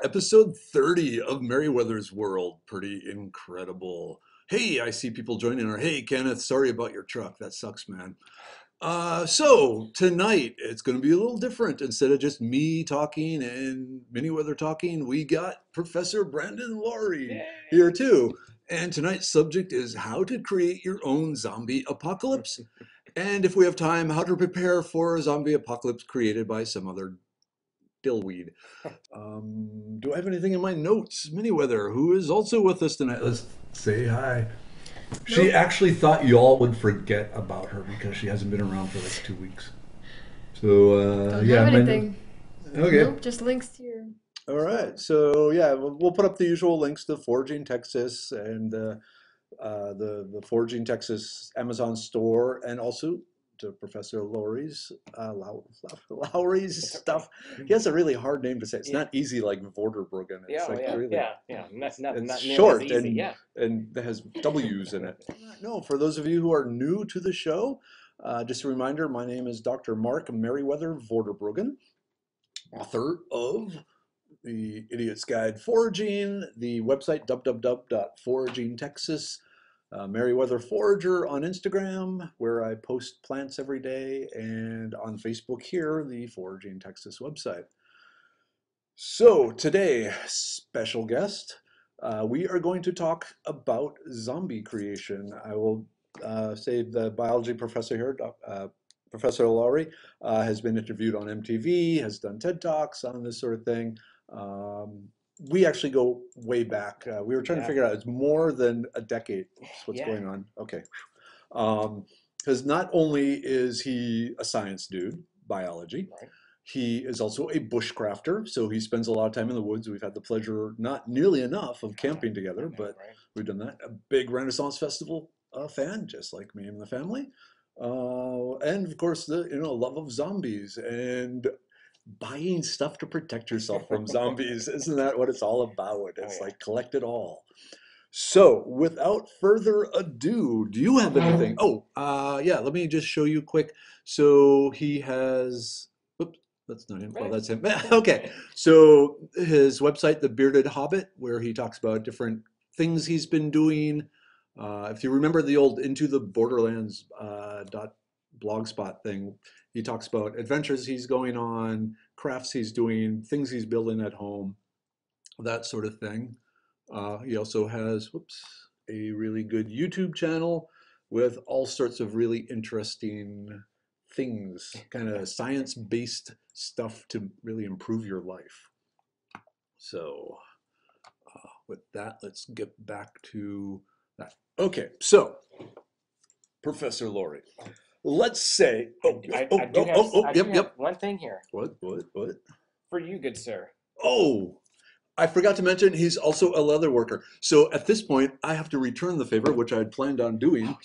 right, here we are, episode 30 of Merryweather's World. Pretty incredible. Hey, I see people joining our. Hey, Kenneth, sorry about your truck. That sucks, man. Uh, so tonight it's going to be a little different. Instead of just me talking and Merryweather talking, we got Professor Brandon Laurie Yay. here too. And tonight's subject is how to create your own zombie apocalypse. and if we have time, how to prepare for a zombie apocalypse created by some other dillweed. Um, do I have anything in my notes? Miniweather, who is also with us tonight. Let's say hi. She Nope. actually thought y'all would forget about her because she hasn't been around for like two weeks. So uh, Don't yeah, have my- anything. okay. Nope, just links to your. All right. So yeah, we'll put up the usual links to Forging Texas and uh, uh, the the Foraging Texas Amazon store, and also to Professor Lowry's uh, Low, Low, Lowry's stuff. He has a really hard name to say. It's Yeah. not easy like Vorderbruggen. It's Yeah, like yeah, really yeah, yeah. Not, not, it's not short easy. and- yeah. and that has W's in it. No, for those of you who are new to the show, uh, just a reminder, my name is Dr. Mark Merriweather Vorderbruggen, author of the Idiot's Guide Foraging, the website www.foragingtexas, uh, Merriweather Forager on Instagram, where I post plants every day, and on Facebook here, the Foraging Texas website. So today, special guest, uh, we are going to talk about zombie creation. I will uh, say the biology professor here, uh, Professor Lowry, uh, has been interviewed on MTV, has done TED Talks on this sort of thing. Um, we actually go way back. Uh, we were trying to figure out it's more than a decade. What's Yeah. going on. Okay. Because not only is he a science dude, biology, Right. he is also a bushcrafter, so he spends a lot of time in the woods. We've had the pleasure, not nearly enough, of camping together, know, but right? we've done that. A big Renaissance Festival uh, fan, just like me and the family, uh, and of course the you know love of zombies and buying stuff to protect yourself from zombies. Isn't that what it's all about? Oh, It's yeah. like collect it all. So, without further ado, do you have anything? Oh, uh, yeah. Let me just show you quick. So he has. Oops, that's not him. Well, Right. that's him. okay. So his website, The Bearded Hobbit, where he talks about different things he's been doing. Uh, if you remember the old Into the Borderlands uh, dot blogspot thing, he talks about adventures he's going on, crafts he's doing, things he's building at home, that sort of thing. Uh, he also has, whoops, a really good YouTube channel with all sorts of really interesting things, kind of science-based stuff to really improve your life. So, uh, with that, let's get back to that. Okay, so Professor Laurie, let's say, oh, I, oh, oh, oh, I do oh, have, oh, oh, I do yep, have yep. one thing here What, what, what? for you, good sir. Oh, I forgot to mention he's also a leather worker. So at this point, I have to return the favor, which I had planned on doing. Oh,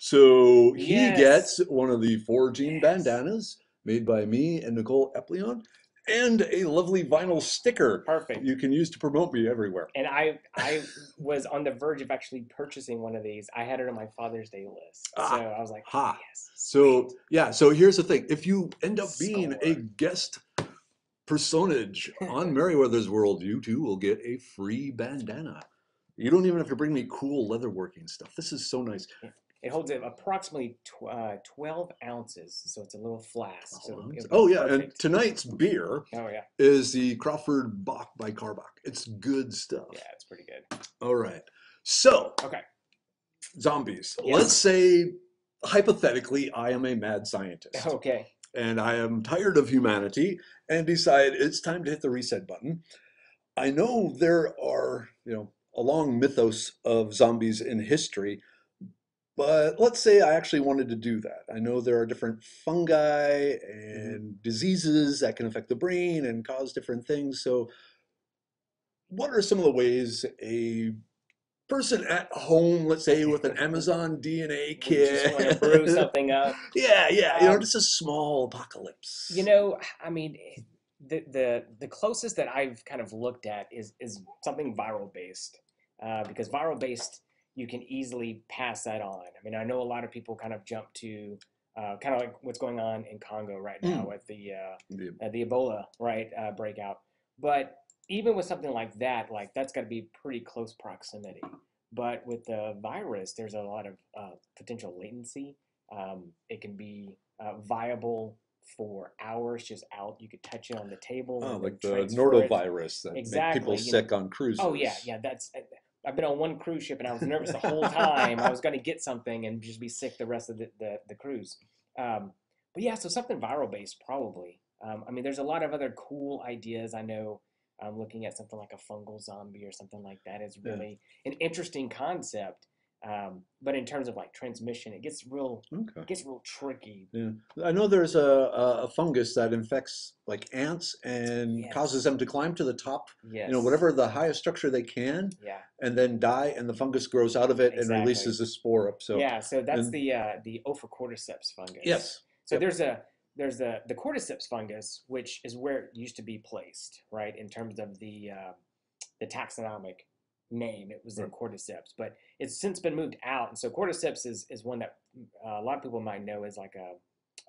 So he Yes. gets one of the foraging Yes. bandanas made by me and Nicole Eplion, and a lovely vinyl sticker Perfect. you can use to promote me everywhere. And I I was on the verge of actually purchasing one of these. I had it on my Father's Day list. Ah, so I was like, ha. yes. So yeah, so here's the thing: if you end up being a guest personage on Merriweather's World, you too will get a free bandana. You don't even have to bring me cool leatherworking stuff. This is so nice. It holds approximately tw- uh, 12 ounces, so it's a little flask. So Oh, yeah, and tonight's beer Oh yeah, is the Crawford Bach by Carbach. It's good stuff. yeah, it's pretty good. All right. So, Okay. zombies. Yes. Let's say hypothetically I am a mad scientist Okay. and I am tired of humanity and decide it's time to hit the reset button. I know there are, you know, a long mythos of zombies in history, but let's say I actually wanted to do that. I know there are different fungi and diseases that can affect the brain and cause different things. So, what are some of the ways a person at home, let's say with an Amazon DNA We kit, just want to brew something up. yeah, yeah, you know, Um, just a small apocalypse. You know, I mean, the the the closest that I've kind of looked at is is something viral based, uh, because viral based you can easily pass that on. I mean, I know a lot of people kind of jump to uh, kind of like what's going on in Congo right now Mm. with the uh, The- uh, the Ebola right uh, breakout. but even with something like that, like that's got to be pretty close proximity. But with the virus, there's a lot of uh, potential latency. Um, it can be uh, viable for hours just out. You could touch it on the table. Oh, like the norovirus that make Exactly, people you know. sick on cruises. Oh yeah, yeah. That's I've been on one cruise ship and I was nervous the whole time. I was going to get something and just be sick the rest of the the, the cruise. Um, but yeah, so something viral based probably. Um, I mean, there's a lot of other cool ideas. I know. Um, looking at something like a fungal zombie or something like that is Yeah. really an interesting concept. Um, but in terms of like transmission, it gets real Okay. it gets real tricky. Yeah, I know there's a, a, a fungus that infects like ants and Yes. causes them to climb to the top, Yes. you know, whatever the highest structure they can, Yeah. and then die, and the fungus grows out of it and releases a spore up. So yeah. So that's and- the uh, the Ophicordyceps fungus. yes, So Yep. there's a there's the the cordyceps fungus, which is where it used to be placed, right? In terms of the uh, the taxonomic name, it was in cordyceps, but it's since been moved out. And so cordyceps is is one that uh, a lot of people might know as like a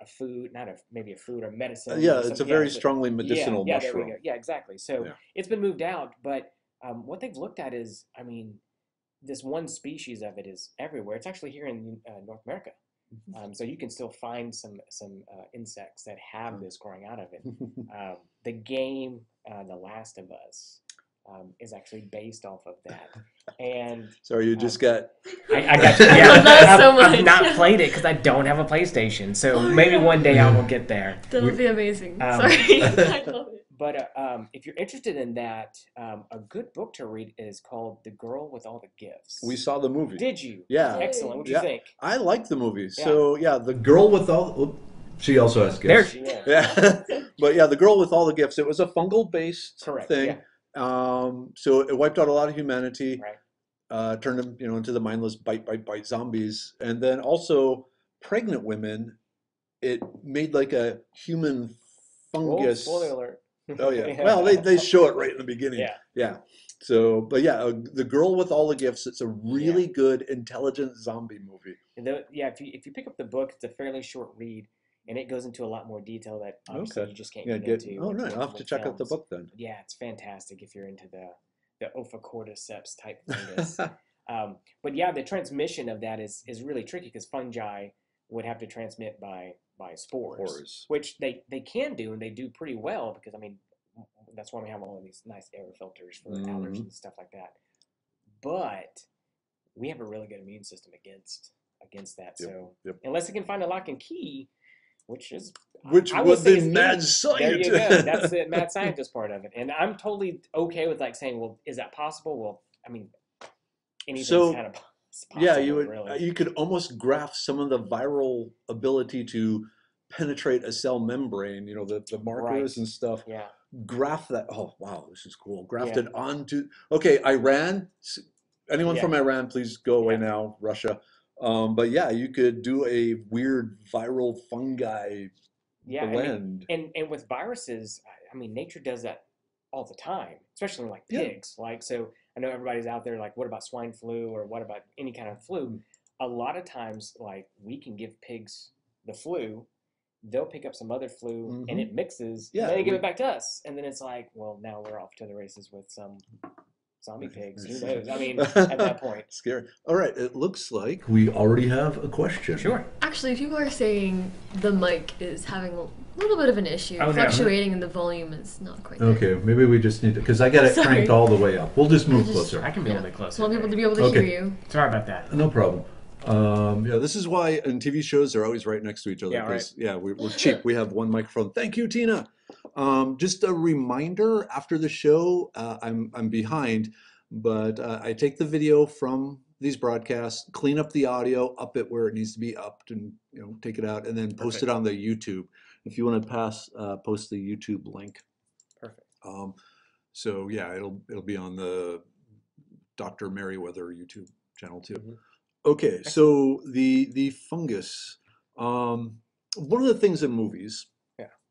a food, not a maybe a food or medicine. Uh, or yeah, it's a very it's strongly yeah, medicinal yeah, we mushroom. Yeah, exactly. So Yeah. it's been moved out, but um, what they've looked at is, I mean, this one species of it is everywhere. It's actually here in uh, North America. Mm-hmm. Um, so you can still find some some uh, insects that have Mm. this growing out of it. Um, the game, uh, The Last of Us, um, is actually based off of that. And Sorry, you just got I, I got you. Yeah, love that I've, so I've not played it because I don't have a PlayStation. So Oh, maybe yeah. one day I will get there. That would be amazing. Um, Sorry. I love it. But uh, um, if you're interested in that, um, a good book to read is called The Girl with All the Gifts. we saw the movie. Did you? Yeah, Excellent. What do Yeah. you think? I like the movie. Yeah. So yeah, the girl with all. oop, She also has gifts. There gifts. she is. Yeah, but yeah, the girl with all the gifts. It was a fungal based Correct. thing. Yeah. Um, so it wiped out a lot of humanity. Right. Uh, turned them, you know, into the mindless bite, bite, bite zombies, and then also pregnant women. It made like a human Oh, fungus. spoiler alert. Oh yeah. Well, they, they show it right in the beginning. Yeah. Yeah. So, but yeah, uh, the girl with all the gifts. It's a really good, intelligent zombie movie. And the, yeah, if you if you pick up the book, it's a fairly short read, and it goes into a lot more detail that obviously Okay. you just can't Yeah. get, Get. into. Oh no, I'll have to check out the book then. Yeah, it's fantastic if you're into the the Ophicordyceps type fungus. um, but yeah, the transmission of that is is really tricky because fungi would have to transmit by by spores, Spores. which they they can do and they do pretty well because I mean that's why we have all of these nice air filters for Mhm. allergies and stuff like that. But we have a really good immune system against against that. Yep, So yep. unless it can find a lock and key, which is Which I was the mad scientist. there you go. That's the mad scientist part of it, and I'm totally okay with like saying, well, is that possible? Well, I mean, anything's So, kind of possible. yeah, you would. uh, really. You could almost graft some of the viral ability to penetrate a cell membrane. You know, the the markers Right. and stuff. yeah, Graft that. Oh wow, this is cool. Graft Yeah. it onto. Okay, Iran. Anyone Yeah. from Iran, please go away Yeah. now. Russia. Um, but yeah, you could do a weird viral fungi yeah. I mean, and and with viruses, I- mean, nature does that all the time, especially in like Yeah. pigs. Like, so I know everybody's out there like, what about swine flu or what about any kind of flu? A lot of times, like we can give pigs the flu. They'll pick up some other flu and Mhm. it mixes. Yeah, and they give we- it back to us, and then it's like, well, now we're off to the races with some zombie pigs. Who knows? I mean, at that point, Scary. All right, it looks like we already have a question. sure. Actually, people are saying the mic is having a little bit of an issue. Oh, no. Fluctuating and the volume is not quite there. Okay, maybe we just need to, because I got it Sorry. cranked all the way up. We'll just move just- closer. I can be a little bit closer. I want people to be able to Okay. hear you. Sorry about that. No problem. Um, yeah, this is why in TV shows they're always right next to each other. Yeah, right. 'cause, yeah, we, we're cheap. We have one microphone. Thank you, Tina. Um, just a reminder: after the show, uh, I'm I'm behind, but uh, I take the video from these broadcasts, clean up the audio, up it where it needs to be upped, and you know take it out, and then post it on the YouTube. If you want to pass, uh, post the YouTube link. Perfect. Um, so yeah, it'll it'll be on the Dr. Merriweather YouTube channel too. Mhm. Okay, so the the fungus. Um, one of the things in movies.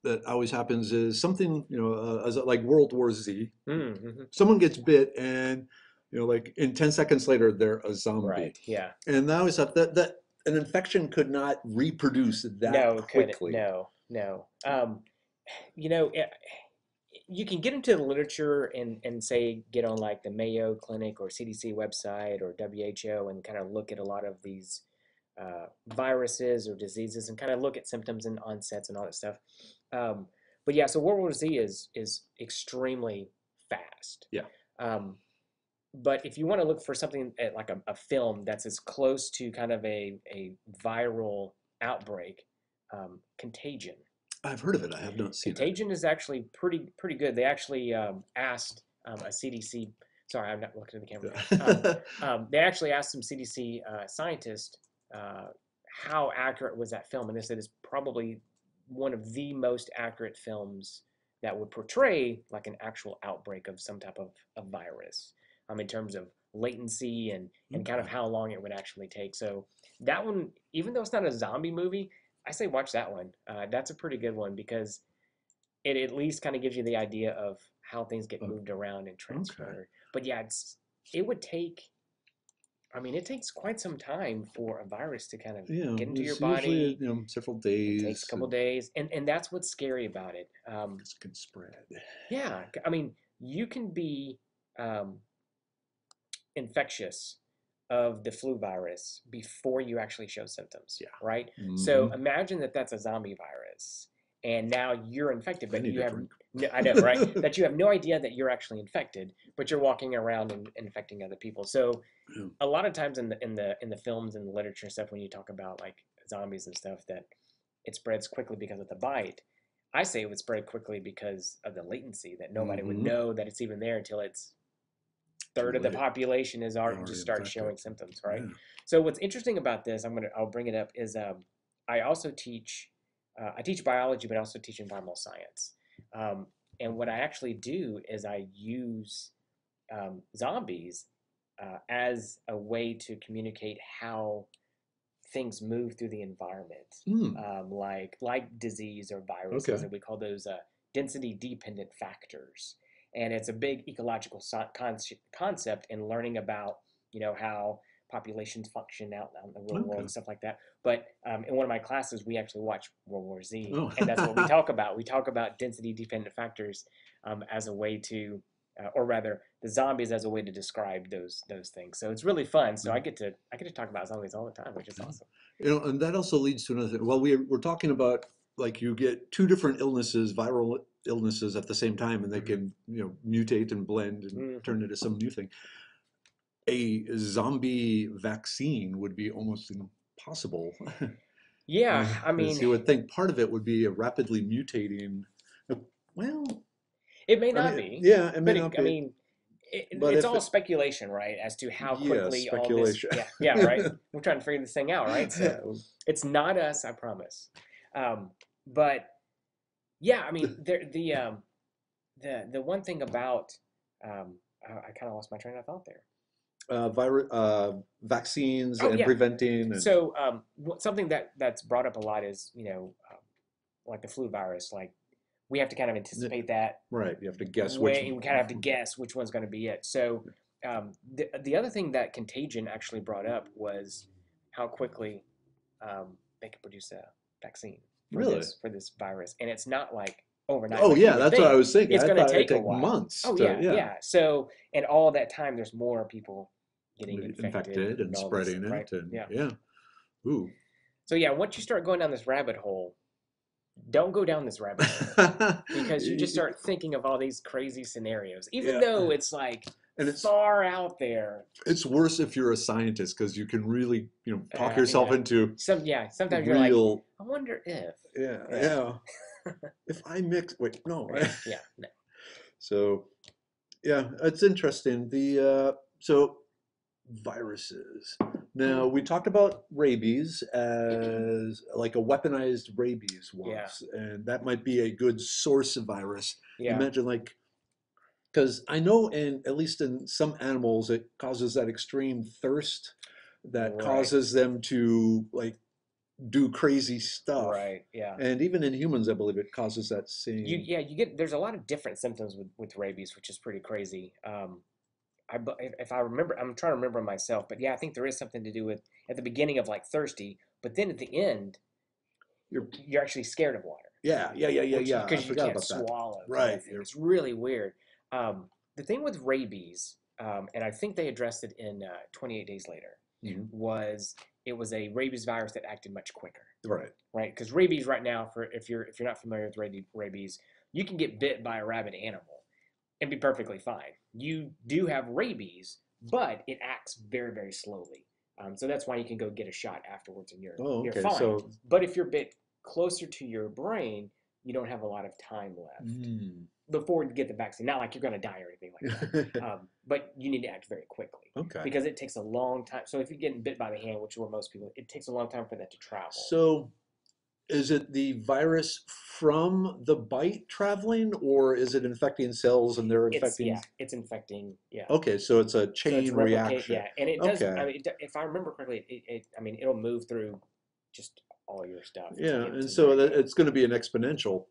That always happens is something you know, uh, as like World War Z. Mm-hmm. Someone gets bit, and you know, like in ten seconds later, they're a zombie. Right. Yeah. And that was that that an infection could not reproduce that no, couldn't. quickly. No, no. Um, you know, it, you can get into the literature and, and say get on like the Mayo Clinic or CDC website or WHO and kind of look at a lot of these uh, viruses or diseases and kind of look at symptoms and onsets and all that stuff. Um, but yeah, so World War Z is is extremely fast. Yeah. Um, but if you want to look for something at like a, a film that's as close to kind of a, a viral outbreak, um, Contagion. I've heard of it. I have not seen. Contagion is actually pretty pretty good. They actually um, asked um, a CDC. Sorry, I'm not looking at the camera. Um, um, they actually asked some CDC uh, scientists uh, how accurate was that film, and they said it's probably one of the most accurate films that would portray like an actual outbreak of some type of, of virus um, in terms of latency and, and kind of how long it would actually take. So that one, even though it's not a zombie movie, I say watch that one. Uh, that's a pretty good one because it at least kind of gives you the idea of how things get moved around and transferred. But yeah, it's it would take. I mean, it takes quite some time for a virus to kind of yeah, get into your body. you know, several It days. takes a couple and days, and and that's what's scary about it. Um, This can spread. yeah, I mean, you can be um, infectious of the flu virus before you actually show symptoms. Yeah. Right. So Mhm. imagine that that's a zombie virus, and now you're infected, but you have drink. I know, right? that you have no idea that you're actually infected, but you're walking around and infecting other people. So a lot of times in the in the in the films and the literature and stuff, when you talk about like zombies and stuff, that it spreads quickly because of the bite. I say it would spread quickly because of the latency that nobody would Mhm. know that it's even there until it's third of the population is already Already just infected. showing symptoms, right? Yeah. So what's interesting about this, I'm gonna I'll bring it up is um, I also teach uh, I teach biology, but I also teach environmental science. Um, and what I actually do is I use um, zombies uh, as a way to communicate how things move through the environment, Mm. um, like like disease or viruses, Okay. and we call those uh, density dependent factors. And it's a big ecological so- conce- concept in learning about you know how populations function out in the real world Okay. and stuff like that. But um, in one of my classes, we actually watch World War Z, Oh. and that's what we talk about. We talk about density dependent factors um, as a way to, uh, or rather, the zombies as a way to describe those those things. So it's really fun. So I get to I get to talk about zombies all the time, which is Yeah. awesome. You know, and that also leads to another thing. Well, we're, we're talking about like you get two different illnesses, viral illnesses at the same time, and they Mhm. can, you know, mutate and blend and Mhm. turn into some new thing. A zombie vaccine would be almost impossible. Yeah, I mean, you would think part of it would be a rapidly mutating. uh, Well, it may I not mean, be. yeah, it may not it, I mean, it, But it's all it- speculation, right? As to how Yeah, quickly all this. Yeah, yeah, right. We're trying to figure this thing out, right? So it's not us, I promise. Um, but yeah, I mean, there the um, the the one thing about um, I, I kind of lost my train of thought there. Uh, virus, uh, vaccines Oh, and yeah. preventing. And, So um, something that that's brought up a lot is you know, um, like the flu virus. Like we have to kind of anticipate that. right, you have to guess way, which. we kind of have to guess which one's going to be it. So um, the the other thing that Contagion actually brought up was how quickly um, they could produce a vaccine for Really? this for this virus, and it's not like overnight. Oh like yeah, that's what I was thinking. It's gonna thought take take months. Oh to- yeah, yeah, So and all that time, there's more people getting infected, infected, and this, spreading right? it, and yeah. yeah. Ooh. So yeah, once you start going down this rabbit hole, don't go down this rabbit hole because you just start thinking of all these crazy scenarios, even Yeah. though it's like and it's far out there. it's worse if you're a scientist because you can really you know talk Uh, yourself yeah. into Some yeah, sometimes you're like, real. I wonder if. yeah, Yeah. yeah. if I mix, wait, no. Right? Yeah, no. So, yeah, it's interesting. The uh, so viruses. Now we talked about rabies as like a weaponized rabies Yeah. and that might be a good source of virus. yeah, Imagine like, because I know in at least in some animals it causes that extreme thirst that Right. causes them to like do crazy stuff. right, yeah. And even in humans, I believe it causes that same. You yeah, you get there's a lot of different symptoms with with rabies, which is pretty crazy. Um, I if, if I remember, I'm trying to remember myself, but yeah, I think there is something to do with at the beginning of like thirsty, but then at the end, You're- you're actually scared of water. Yeah, yeah, yeah, yeah, yeah. Because you can't about that. swallow. kind of Right. It's really weird. Um, the thing with rabies, um, and I think they addressed it in uh, 28 Days Later, Mhm. was it was a rabies virus that acted much quicker, Right. right? Because rabies right now, for if you're if you're not familiar with rabies, you can get bit by a rabid animal and be perfectly fine. You do have rabies, but it acts very very slowly. Um, so that's why you can go get a shot afterwards and you're Oh, you're fine. So, But if you're a bit closer to your brain, you don't have a lot of time left mm. before you get the vaccine. Not like you're going to die or anything like that, um, but you need to act very quickly okay. because it takes a long time. So if you're getting bit by the hand, which is where most people, it takes a long time for that to travel. So, is it the virus from the bite traveling, or is it infecting cells and they're it's infecting? yeah, it's infecting. Yeah. Okay, so it's a So chain it's reaction. Yeah, and it does. Okay. I mean, it, if I remember correctly, it, it, I mean, it'll move through just all your stuff. Yeah, and so that it's going to be an exponential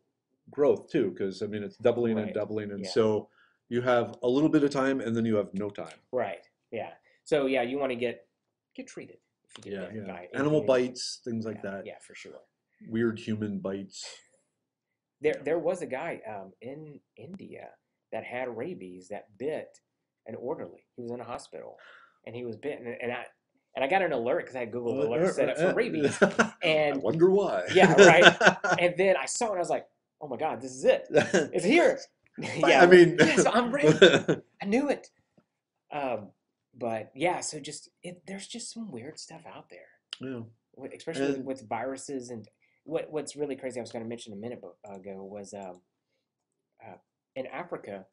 growth too, because I mean it's doubling and doubling, and yeah. so you have a little bit of time, and then you have no time. right. Yeah. So yeah, you want to get get treated if you get Yeah, yeah. by Animal bites, things like yeah, that. Yeah, for sure. Weird human bites. There, there was a guy um, in India that had rabies that bit an orderly. He was in a hospital, and he was bitten. And, and I, and I got an alert because I had Google alerts set up for rabies. And I wonder why. Yeah, right. and then I saw it. and I was like, "Oh my God, this is it! It's here!" Yeah. I mean, yes, I'm ready. I knew it. Um, but yeah, so just it, there's just some weird stuff out there, yeah. especially And- with viruses and what what's really crazy. I was going to mention a minute ago was um, uh, in Africa,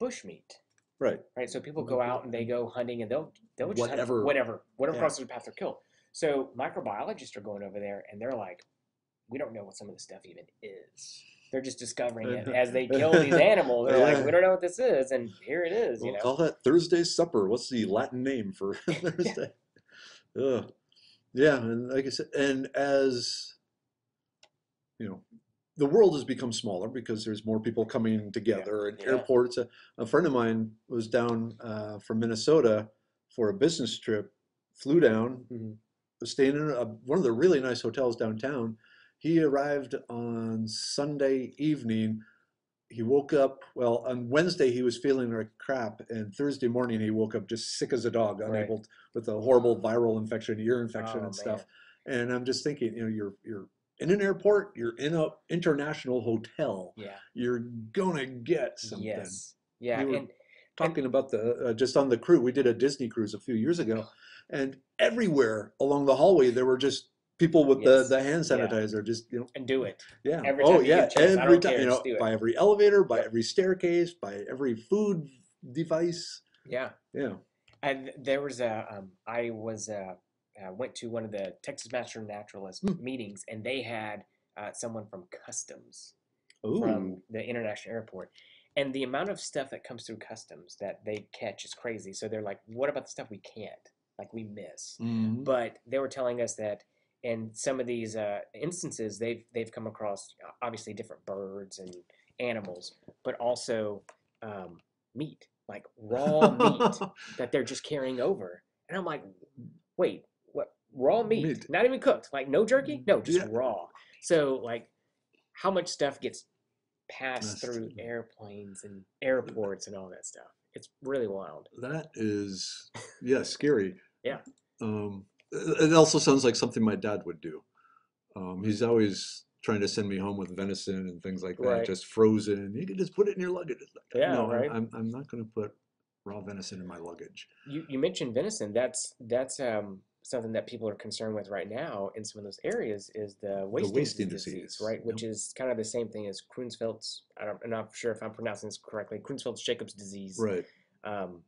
bushmeat. Right. Right, so people go out and they go hunting and they'll they'll just hunt Whatever- whatever whatever yeah. crosses their path they're killed. So microbiologists are going over there and they're like, we don't know what some of this stuff even is. They're just discovering it as they kill these animals. They're Yeah. like, we don't know what this is, and here it is. You We'll know, call that Thursday supper. What's the Latin name for Thursday? Ugh. Yeah, and like I said, and as you know, the world has become smaller because there's more people coming together and Yeah. airports. A, a friend of mine was down uh, from Minnesota for a business trip, flew down, Mhm. was staying in a, one of the really nice hotels downtown. He arrived on Sunday evening. He woke up, well, on Wednesday he was feeling like crap, and Thursday morning he woke up just sick as a dog, Right. unable with a horrible viral infection, ear infection Oh, and stuff. And I'm just thinking, you know, you're you're in an airport, you're in a international hotel, yeah, you're gonna get something. yes, yeah, We and Talking about the uh, just on the cruise, we did a Disney cruise a few years ago, and everywhere along the hallway there were just people with Yes. the the hand Yeah. sanitizer, just you know, and do it. yeah, Every oh yeah, a chance, every time, care, you know, just do it. by every elevator, by Yep. every staircase, by every food device, Yeah, yeah. and there was a um, I was uh, uh, went to one of the Texas Master Naturalist Hmm. meetings, and they had uh, someone from customs Ooh, from the international airport. And the amount of stuff that comes through customs that they catch is crazy. So they're like, what about the stuff we can't? Like we miss. Mhm. But they were telling us that in some of these uh, instances, they've they've come across uh, obviously different birds and animals, but also um, meat, like raw meat that they're just carrying over. And I'm like, wait? Raw meat, Meat. not even cooked, like no jerky, no, just Yeah. raw. So like, how much stuff gets passed That's- through airplanes and airports and all that stuff? It's really wild. That is, yeah, scary. Yeah. Um, it also sounds like something my dad would do. Um, he's always trying to send me home with venison and things like that, Right. just frozen. You can just put it in your luggage. Yeah, no, I'm- right. I'm, I'm not going to put raw venison in my luggage. You you mentioned venison. That's that's um something that people are concerned with right now in some of those areas is the wasting, wasting disease, disease, right? yep. Which is kind of the same thing as Creutzfeldt's. I am not sure if I'm pronouncing this correctly. Creutzfeldt's Jacobs disease. Right. Um,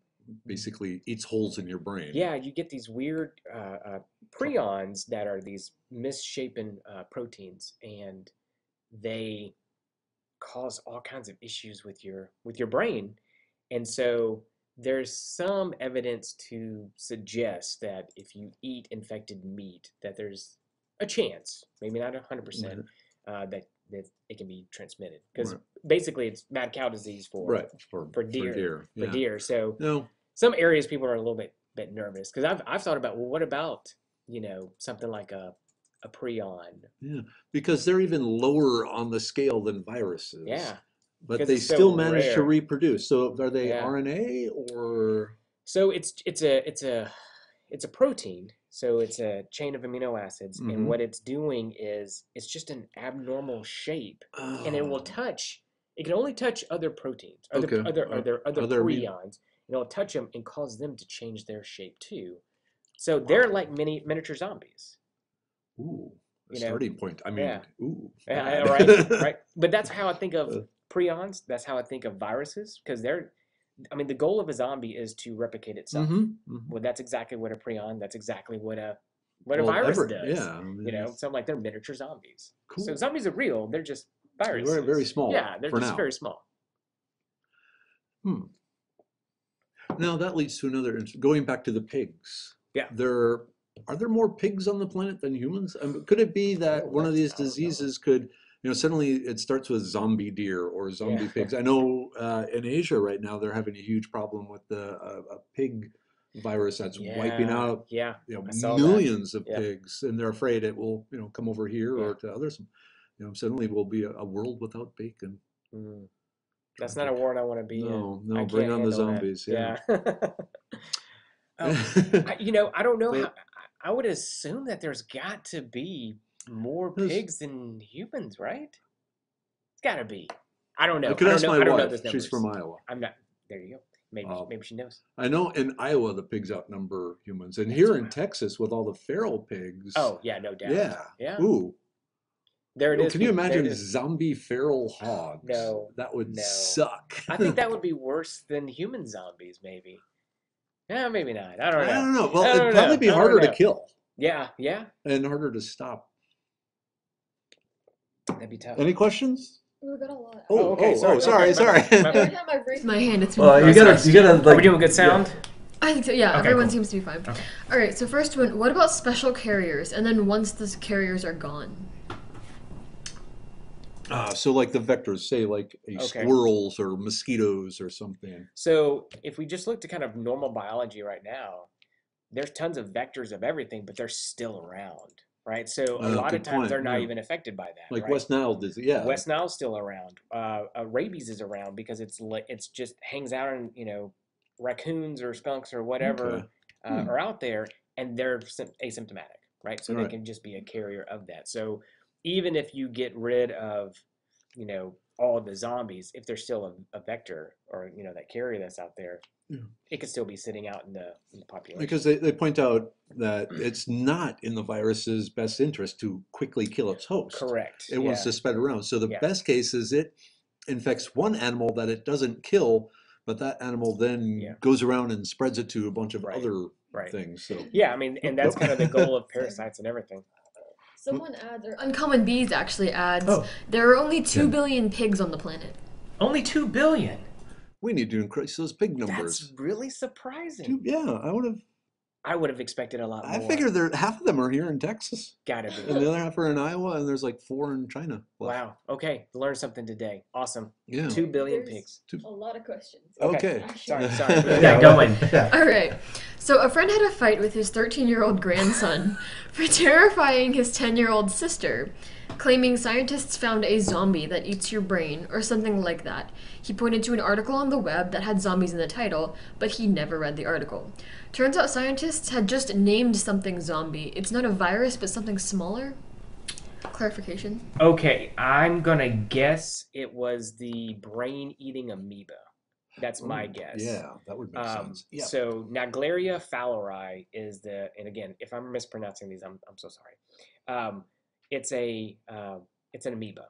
Basically, eats holes in your brain. yeah, you get these weird uh, uh, prions that are these misshapen uh, proteins, and they cause all kinds of issues with your with your brain. And so there's some evidence to suggest that if you eat infected meat, that there's a chance, maybe not hundred percent, uh, that that it can be transmitted. Because Right. basically, it's mad cow disease for Right. For, for deer, deer. for deer. So No. some areas people are a little bit bit nervous because I've I've thought about well, what about you know something like a a prion. Yeah, because they're even lower on the scale than viruses. Yeah. But because they it's so still manage to rare. reproduce. So are they Yeah. RNA or So it's it's a it's a it's a protein. So it's a chain of amino acids, Mhm. and what it's doing is it's just an abnormal shape, and it will Oh. touch. It can only touch other proteins, other Okay. other Uh, other other other amino- prions. And it'll touch them and cause them to change their shape too. So they're like mini miniature zombies. Ooh, a You know, starting point. I mean, yeah. ooh. Yeah, bad. Right, right. But that's how I think Uh. Prions. That's how I think of viruses because they're. I mean, the goal of a zombie is to replicate itself. Mhm, mhm. Well, that's exactly what a prion. That's exactly what a what a virus ever- does. Yeah. I mean, You know, so I'm like they're miniature zombies. cool. So zombies are real. They're just viruses. very, very small Yeah, they're just now. very small. Hmm. Now that leads to another. Going back to the pigs. Yeah. There are there more pigs on the planet than humans? Um, could it be that Oh, one of these I diseases could, you know, suddenly it starts with zombie deer or zombie Yeah. pigs? I know uh, in Asia right now they're having a huge problem with the uh, a pig virus that's wiping out Yeah. you know saw that. millions of Yeah. pigs, and they're afraid it will you know come over here Yeah. or to others. You know, suddenly we'll be a, a world without bacon. Mm. That's not a world I want to be in. No, no, bring on the handle that. zombies. Yeah. Um, I, you know, I don't know But- how. I would assume that there's got to be more pigs than humans, right? It's got to be. I don't know. I could ask know. my know wife. She's from. Iowa. I'm not. There you go. Maybe Oh. maybe she knows. I know in Iowa the pigs outnumber humans, and That's here in right. Texas with all the feral pigs. Oh yeah, no doubt. yeah, Yeah. Ooh, There it Oh, is. can you people. There it imagine zombie feral hogs? No, that would no. suck. I think that would be worse than human zombies, maybe. Yeah, maybe not. I don't know. I don't know. Well, it'd don't probably know. be harder to kill Yeah, yeah, and harder to stop. That'd be tough. Any questions? We got a lot. Oh, Oh, okay, oh, sorry, oh, sorry, okay, sorry. bad, my Every time I've raised my hand, it's Well, you gotta, you gotta Are like. we doing good sound? I think so. Yeah, Okay, everyone cool. seems to be fine. Okay. All right. So first one, what about special carriers? And then once the carriers are gone, Uh, so like the vectors, say like a Okay. squirrels or mosquitoes or something. So if we just look to kind of normal biology right now, there's tons of vectors of everything, but they're still around, right? So a Uh, lot of times point, they're not yeah. even affected by that. Like right? West Nile disease. Yeah. West Nile's still around. Uh, uh, rabies is around because it's it's just hangs out in you know raccoons or skunks or whatever Okay. uh, Hmm. are out there, and they're asymptomatic, right? So they Right. can just be a carrier of that. So even if you get rid of you know all the zombies, if there's still a, a vector or you know that carrier that's out there, Yeah. it could still be sitting out in the, in the population. Because they, they point out that it's not in the virus's best interest to quickly kill its host. correct. It wants yeah. to spread around. So the Yeah. best case is it infects one animal that it doesn't kill, but that animal then Yeah. goes around and spreads it to a bunch of Right. other right. things. So Yeah, I mean, and that's kind of the goal of parasites and everything. someone adds, or Uncommon Bees actually adds, Oh. there are only two Yeah. billion pigs on the planet. Only two billion. We need to increase those pig numbers. That's really surprising. Two- yeah, I would have. I would have expected a lot more. I figure there half of them are here in Texas, Gotta and the other half are in Iowa, and there's like four in China. left. Wow. Okay. Learned something today. Awesome. Yeah. Two billion There's pigs. A lot of questions. Okay. Sorry. Sorry. Yeah, Yeah, going. All right. So a friend had a fight with his 13-year-old grandson for terrifying his 10-year-old sister, claiming scientists found a zombie that eats your brain or something like that. He pointed to an article on the web that had zombies in the title, but he never read the article. Turns out scientists had just named something zombie. It's not a virus, but something smaller. Clarification. Okay. I'm gonna guess it was the brain-eating amoeba. That's my Ooh, guess. Yeah, that would make Um, sense. Yeah. So Naegleria fowleri is the, and again, if I'm mispronouncing these, I'm, I'm so sorry. Um, it's a, um, it's an amoeba,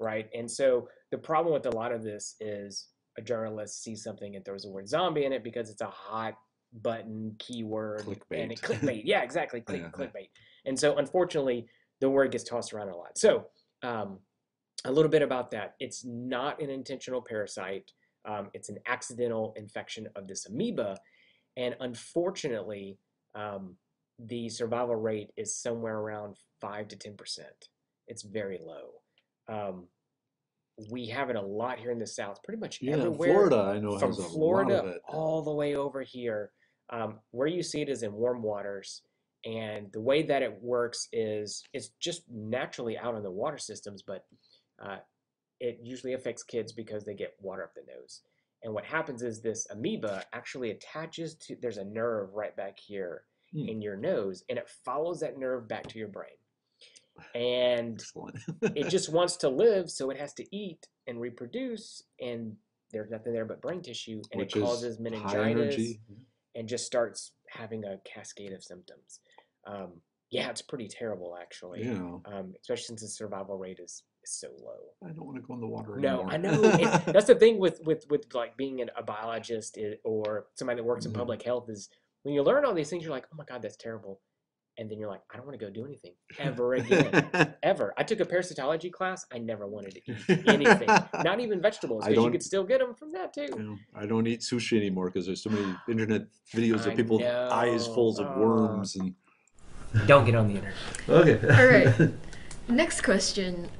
right? And so the problem with a lot of this is a journalist sees something and throws the word zombie in it because it's a hot button keyword and it Clickbait. clickbait. Yeah, exactly, click, Yeah. clickbait. And so unfortunately, the word gets tossed around a lot. So um, a little bit about that. It's not an intentional parasite. Um, it's an accidental infection of this amoeba, and unfortunately, um, the survival rate is somewhere around five to ten percent. It's very low. Um, we have it a lot here in the south, pretty much yeah, everywhere Florida, I know from has a lot Florida all the way over here. Um, where you see it is in warm waters, and the way that it works is it's just naturally out in the water systems, but uh, it usually affects kids because they get water up the nose. And what happens is this amoeba actually attaches to there's a nerve right back here Hmm. in your nose, and it follows that nerve back to your brain. And it just wants to live, so it has to eat and reproduce, and there's nothing there but brain tissue, and Which it causes meningitis and just starts having a cascade of symptoms. Um, yeah, it's pretty terrible actually, Yeah, um, especially since the survival rate is, so low. I don't want to go in the water No. I know that's the thing with with with like being an, a biologist or somebody that works in Mhm. public health is when you learn all these things, you're like, oh my god, that's terrible, and then you're like, I don't want to go do anything ever again, ever. I took a parasitology class. I never wanted to eat anything, not even vegetables, because you could still get them from that too. You know, I don't eat sushi anymore because there's so many internet videos I of people with eyes full of worms and. Don't get on the internet. Okay. All right. Next question.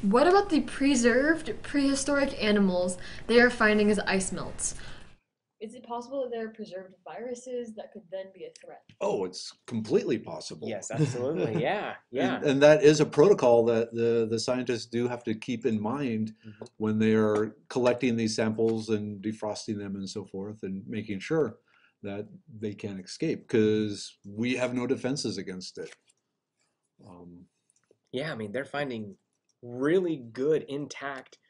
What about the preserved prehistoric animals they are finding as ice melts? Is it possible that there are preserved viruses that could then be a threat? Oh, it's completely possible. Yes, absolutely. Yeah, yeah. And, and that is a protocol that the, the scientists do have to keep in mind Mhm. when they are collecting these samples and defrosting them and so forth and making sure that they can't escape because we have no defenses against it. Um, Yeah, I mean they're finding really good intact Yeah,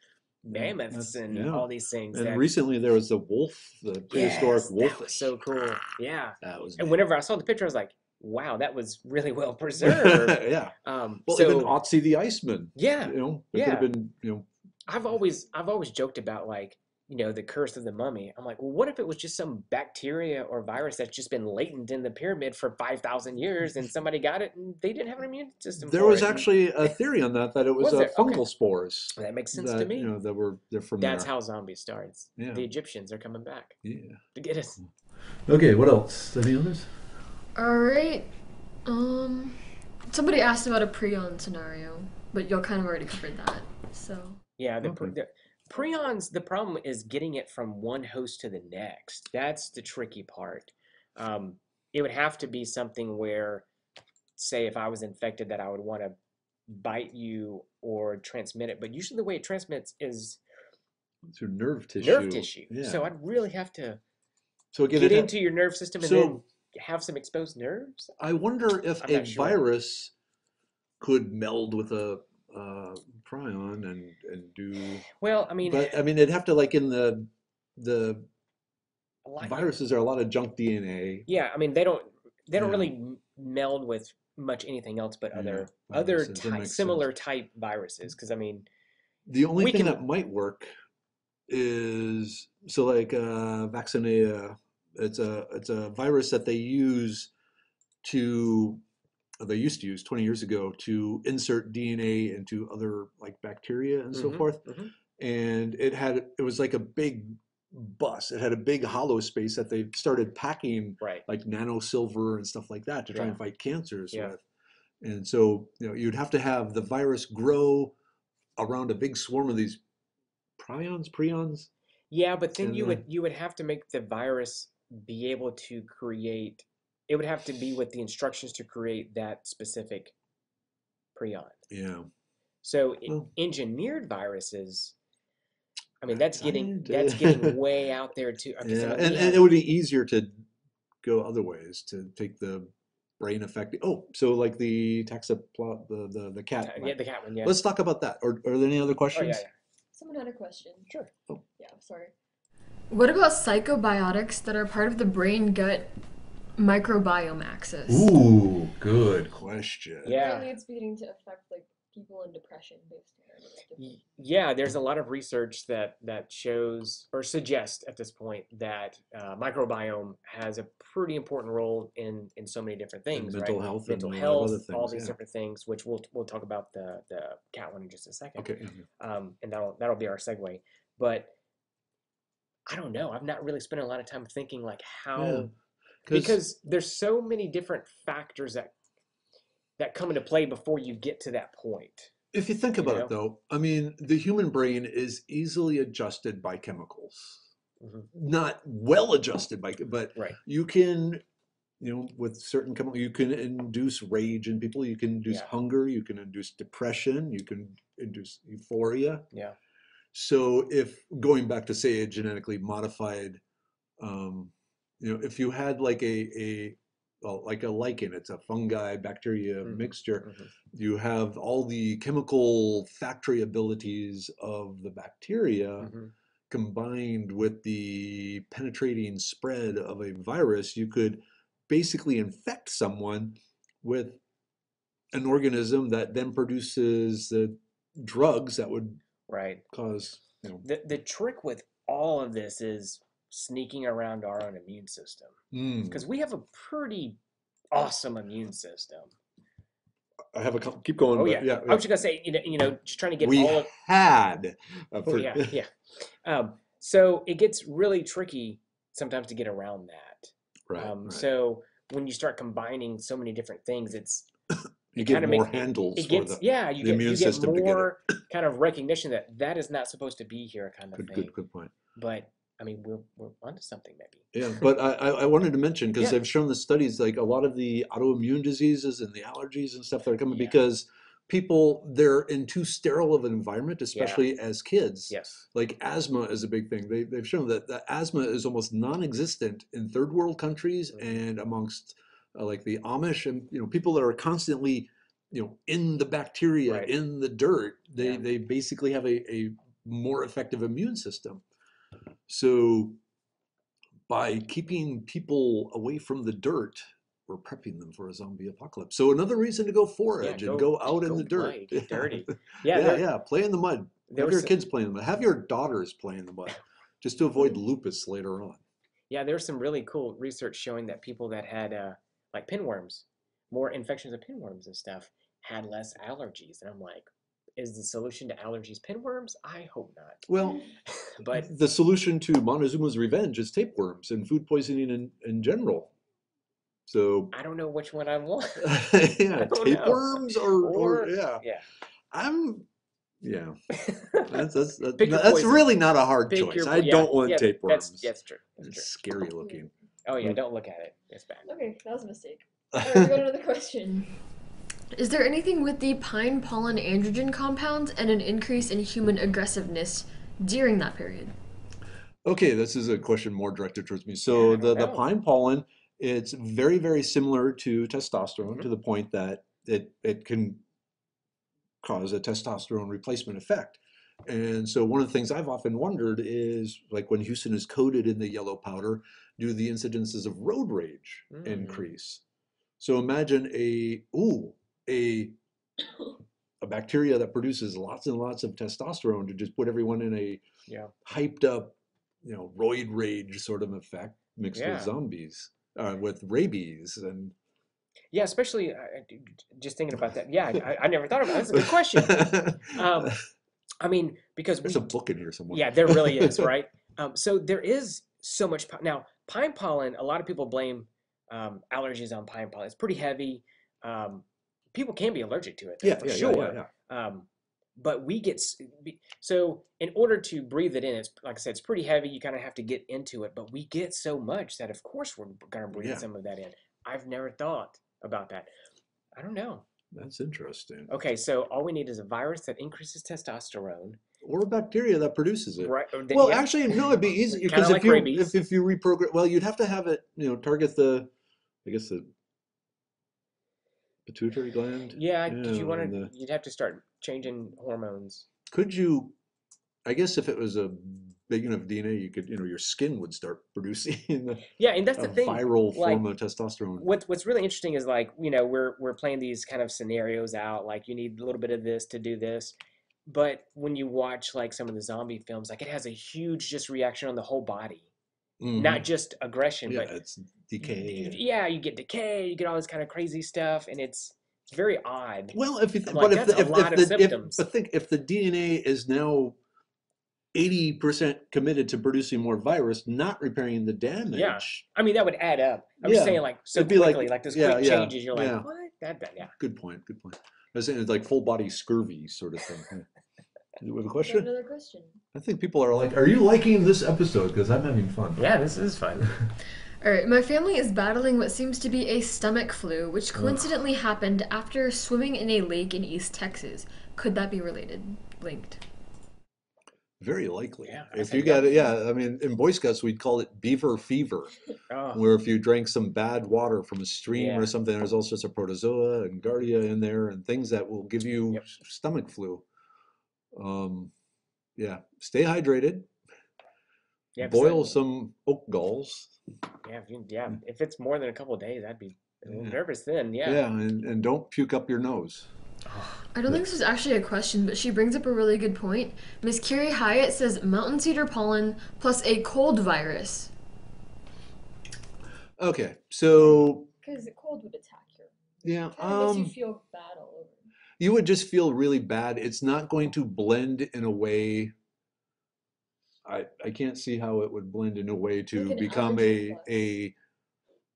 mammoths and yeah. all these things. and that, recently there was the wolf, the prehistoric Yes, wolf. That was so cool. Yeah. That was And whenever I saw the picture, I was like, "Wow, that was really well preserved." yeah. um, Well, so even Otzi the Iceman. yeah, You know, it could have Yeah. been, you know, I've always I've always joked about like you know the curse of the mummy. I'm like, well, what if it was just some bacteria or virus that's just been latent in the pyramid for five thousand years, and somebody got it and they didn't have an immune system. there for was it, actually a theory on that that it was, Was uh, there? Okay. fungal spores. that makes sense that, to me. You know, that were they're from That's there. how zombies starts. Yeah. The Egyptians are coming back Yeah. to get us. Okay, what else? Any others? All right. Um, somebody asked about a prion scenario, but y'all kind of already covered that. So Yeah, the, pre- Okay. the prions. The problem is getting it from one host to the next. That's the tricky part. Um, it would have to be something where, say, if I was infected, that I would want to bite you or transmit it. But usually, the way it transmits is through nerve tissue. nerve tissue. Yeah. So I'd really have to so again, get into your nerve system and so- then have some exposed nerves. I wonder if I'm a sure. virus could meld with a uh, prion and and do. Well, I mean, But I mean, it'd have to like in the the lot- viruses are a lot of junk DNA. Yeah, I mean they don't they don't Yeah. really meld with much anything else but Yeah, other other viruses, that type, sense. similar type viruses. Because I mean, The only thing can- that might work is so like uh, vaccinia. It's a it's a virus that they use to they used to use 20 years ago to insert DNA into other like bacteria and so Mhm, forth. mhm. And it had it was like a big bus. It had a big hollow space that they started packing right? like nano silver and stuff like that to try and fight cancers Yeah. with. And so, you know, you'd have to have the virus grow around a big swarm of these prions, prions. Yeah, but then And you then- would you would have to make the virus be able to create. It would have to be with the instructions to create that specific prion. Yeah. So Well- engineered viruses. I mean, that's getting Kind that's getting way out there too. okay, Yeah. let And, me and it would be easier to go other ways to take the brain effect. Oh, so like the taxaplot, the, the, the cat. yeah, the cat one. Yeah. Let's talk about that. Or are there any other oh questions? yeah, yeah. someone had a question. Sure. Oh. Yeah, sorry. What about psychobiotics that are part of the brain gut microbiome axis? Ooh, good question. Yeah. Apparently, it's beginning to affect like people in depression based on Yeah, there's a lot of research that that shows or suggests at this point that uh, microbiome has a pretty important role in in so many different And things, mental right? health mental and a lot of health, other all these yeah. different things, which we'll we'll talk about the the cat one in just a second. Okay. yeah. um, and that'll that'll be our segue. But I don't know. I've not really spent a lot of time thinking like how Yeah. Because there's so many different factors that that come into play before you get to that point. If you think you about know? it, though, I mean, the human brain is easily adjusted by chemicals. Mhm. Not well adjusted by, but Right. you can you know, with certain chemicals, you can induce rage in people. You can induce Yeah. hunger. You can induce depression. You can induce euphoria. Yeah. So if going back to say a genetically modified, um, you know, if you had like a a well, like a lichen, it's a fungi bacteria Mhm. mixture. Mhm. You have all the chemical factory abilities of the bacteria Mhm. combined with the penetrating spread of a virus. You could basically infect someone with an organism that then produces the drugs that would Right. cause you know The the trick with all of this is sneaking around our own immune system mm, because we have a pretty awesome immune system. I have a couple, keep going. Oh yeah. yeah, I was just gonna say, you know, you know, just trying to get we all of had a Oh yeah, yeah. Um, so it gets really tricky sometimes to get around that. right, um, right. So when you start combining so many different things, it's you it get more make- handles it for gets the yeah, you the get immune you get system to get it. more kind of recognition that that is not supposed to be here, kind of good, thing. good, good point. But I mean, we're we're onto something maybe. Yeah, but I, I wanted to mention because Yeah. I've shown the studies like a lot of the autoimmune diseases and the allergies and stuff that are coming Yeah. because people they're in too sterile of an environment, especially as kids. Yes. Like asthma is a big thing. They they've shown that, that asthma is almost non-existent in third world countries Mhm. and amongst uh, like the Amish and you know people that are constantly you know in the bacteria Right. in the dirt. They Yeah. they basically have a, a more effective immune system. So by keeping people away from the dirt, we're prepping them for a zombie apocalypse. So another reason to go forage and go- go out in go the dirt. get dirty. Yeah, Yeah. yeah, Play in the mud. Have your some- kids play in the mud. Have your daughters play in the mud, just to avoid lupus later on. Yeah, there's some really cool research showing that people that had uh, like pinworms, more infections of pinworms and stuff, had less allergies. And I'm like, is the solution to allergies pinworms? I hope not. Well, But the solution to Montezuma's revenge is tapeworms and food poisoning in, in general. So I don't know which one I want. yeah, don't tapeworms or, or, Or- yeah. yeah. I'm yeah. That's that's that's, Pick that's really not a hard Pick choice. your- I yeah, don't want yeah, tapeworms. That's, that's true. That's it's true. scary looking. Oh yeah, Mm. don't look at it. It's bad. Okay, that was a mistake. Alright, we got another question. Is there anything with the pine pollen androgen compounds and an increase in human aggressiveness during that period? Okay, this is a question more directed towards me. So the, the pine pollen, it's very, very similar to testosterone Mhm. to the point that it, it can cause a testosterone replacement effect. And so one of the things I've often wondered is like when Houston is coated in the yellow powder, do the incidences of road rage Mm. increase? So imagine a ooh, a a bacteria that produces lots and lots of testosterone to just put everyone in a Yeah. hyped up, you know, roid rage sort of effect mixed Yeah. with zombies, uh, with rabies and. Yeah, especially uh, just thinking about that. Yeah, I, I never thought about it. That's a good question. Um, I mean, because we There's a book in here somewhere. Yeah, there really is, right? Um, so there is so much. Now, pine pollen, a lot of people blame um, allergies on pine pollen. It's pretty heavy. Um, people can be allergic to it, though, yeah, for yeah, sure. yeah, yeah. Um, but we get so in order to breathe it in, it's like I said, it's pretty heavy. You kind of have to get into it, but we get so much that of course we're gonna breathe some of that in. I've never thought about that. I don't know. That's interesting. Okay, so all we need is a virus that increases testosterone, Or a bacteria that produces it. right? or the- Well, actually, no, it'd be easy because like if you if, if you reprogram, well, you'd have to have it, you know, target the, I guess the pituitary gland. Yeah, did you want to? The... You'd have to start changing hormones. Could you? I guess if it was a big enough DNA, you could, you know, your skin would start producing a Yeah, and that's the thing. viral like, form of testosterone. What What's really interesting is like you know we're we're playing these kind of scenarios out. Like you need a little bit of this to do this, but when you watch like some of the zombie films, like it has a huge just reaction on the whole body, not Mhm. just aggression, yeah, but it's decay. yeah, you get decay, you get all this kind of crazy stuff, and it's it's very odd. Well, if you th- I'm but if that's the, a if, lot if of the, if, but think if the DNA is now eighty percent committed to producing more virus, not repairing the damage. Yeah, I mean, that would add up. I'm just saying, like so it'd be like- quickly, like, those yeah, quick yeah, changes. You're like, yeah. what? That, that yeah. Good point. Good point. I was saying it's like full body scurvy sort of thing. Do we have a Got question? Another question. I think people are like, are you liking this episode? Because I'm having fun. Yeah, this is fun. All right, my family is battling what seems to be a stomach flu, which coincidentally happened after swimming in a lake in East Texas. Could that be related? Linked. Very likely. Yeah, I if think you got it, yeah. I mean, in Boy Scouts, we'd call it beaver fever, Oh, where if you drank some bad water from a stream Yeah. or something, there's all sorts of protozoa and giardia in there and things that will give you Yep. s- stomach flu. Um, yeah, stay hydrated. Yeah, 'cause Boil that- some oak galls. Yeah, if you, yeah. If it's more than a couple of days, I'd be a little Yeah. nervous then. Yeah. Yeah, and, and don't puke up your nose. I don't think this is actually a question, but she brings up a really good point. Miss Curie Hyatt says mountain cedar pollen plus a cold virus. Okay, so Because the cold would attack you. yeah, Kind of um, makes you feel bad all over. you would just feel really bad. It's not going to blend in a way. I I can't see how it would blend in a way to Like an become allergy a plus. a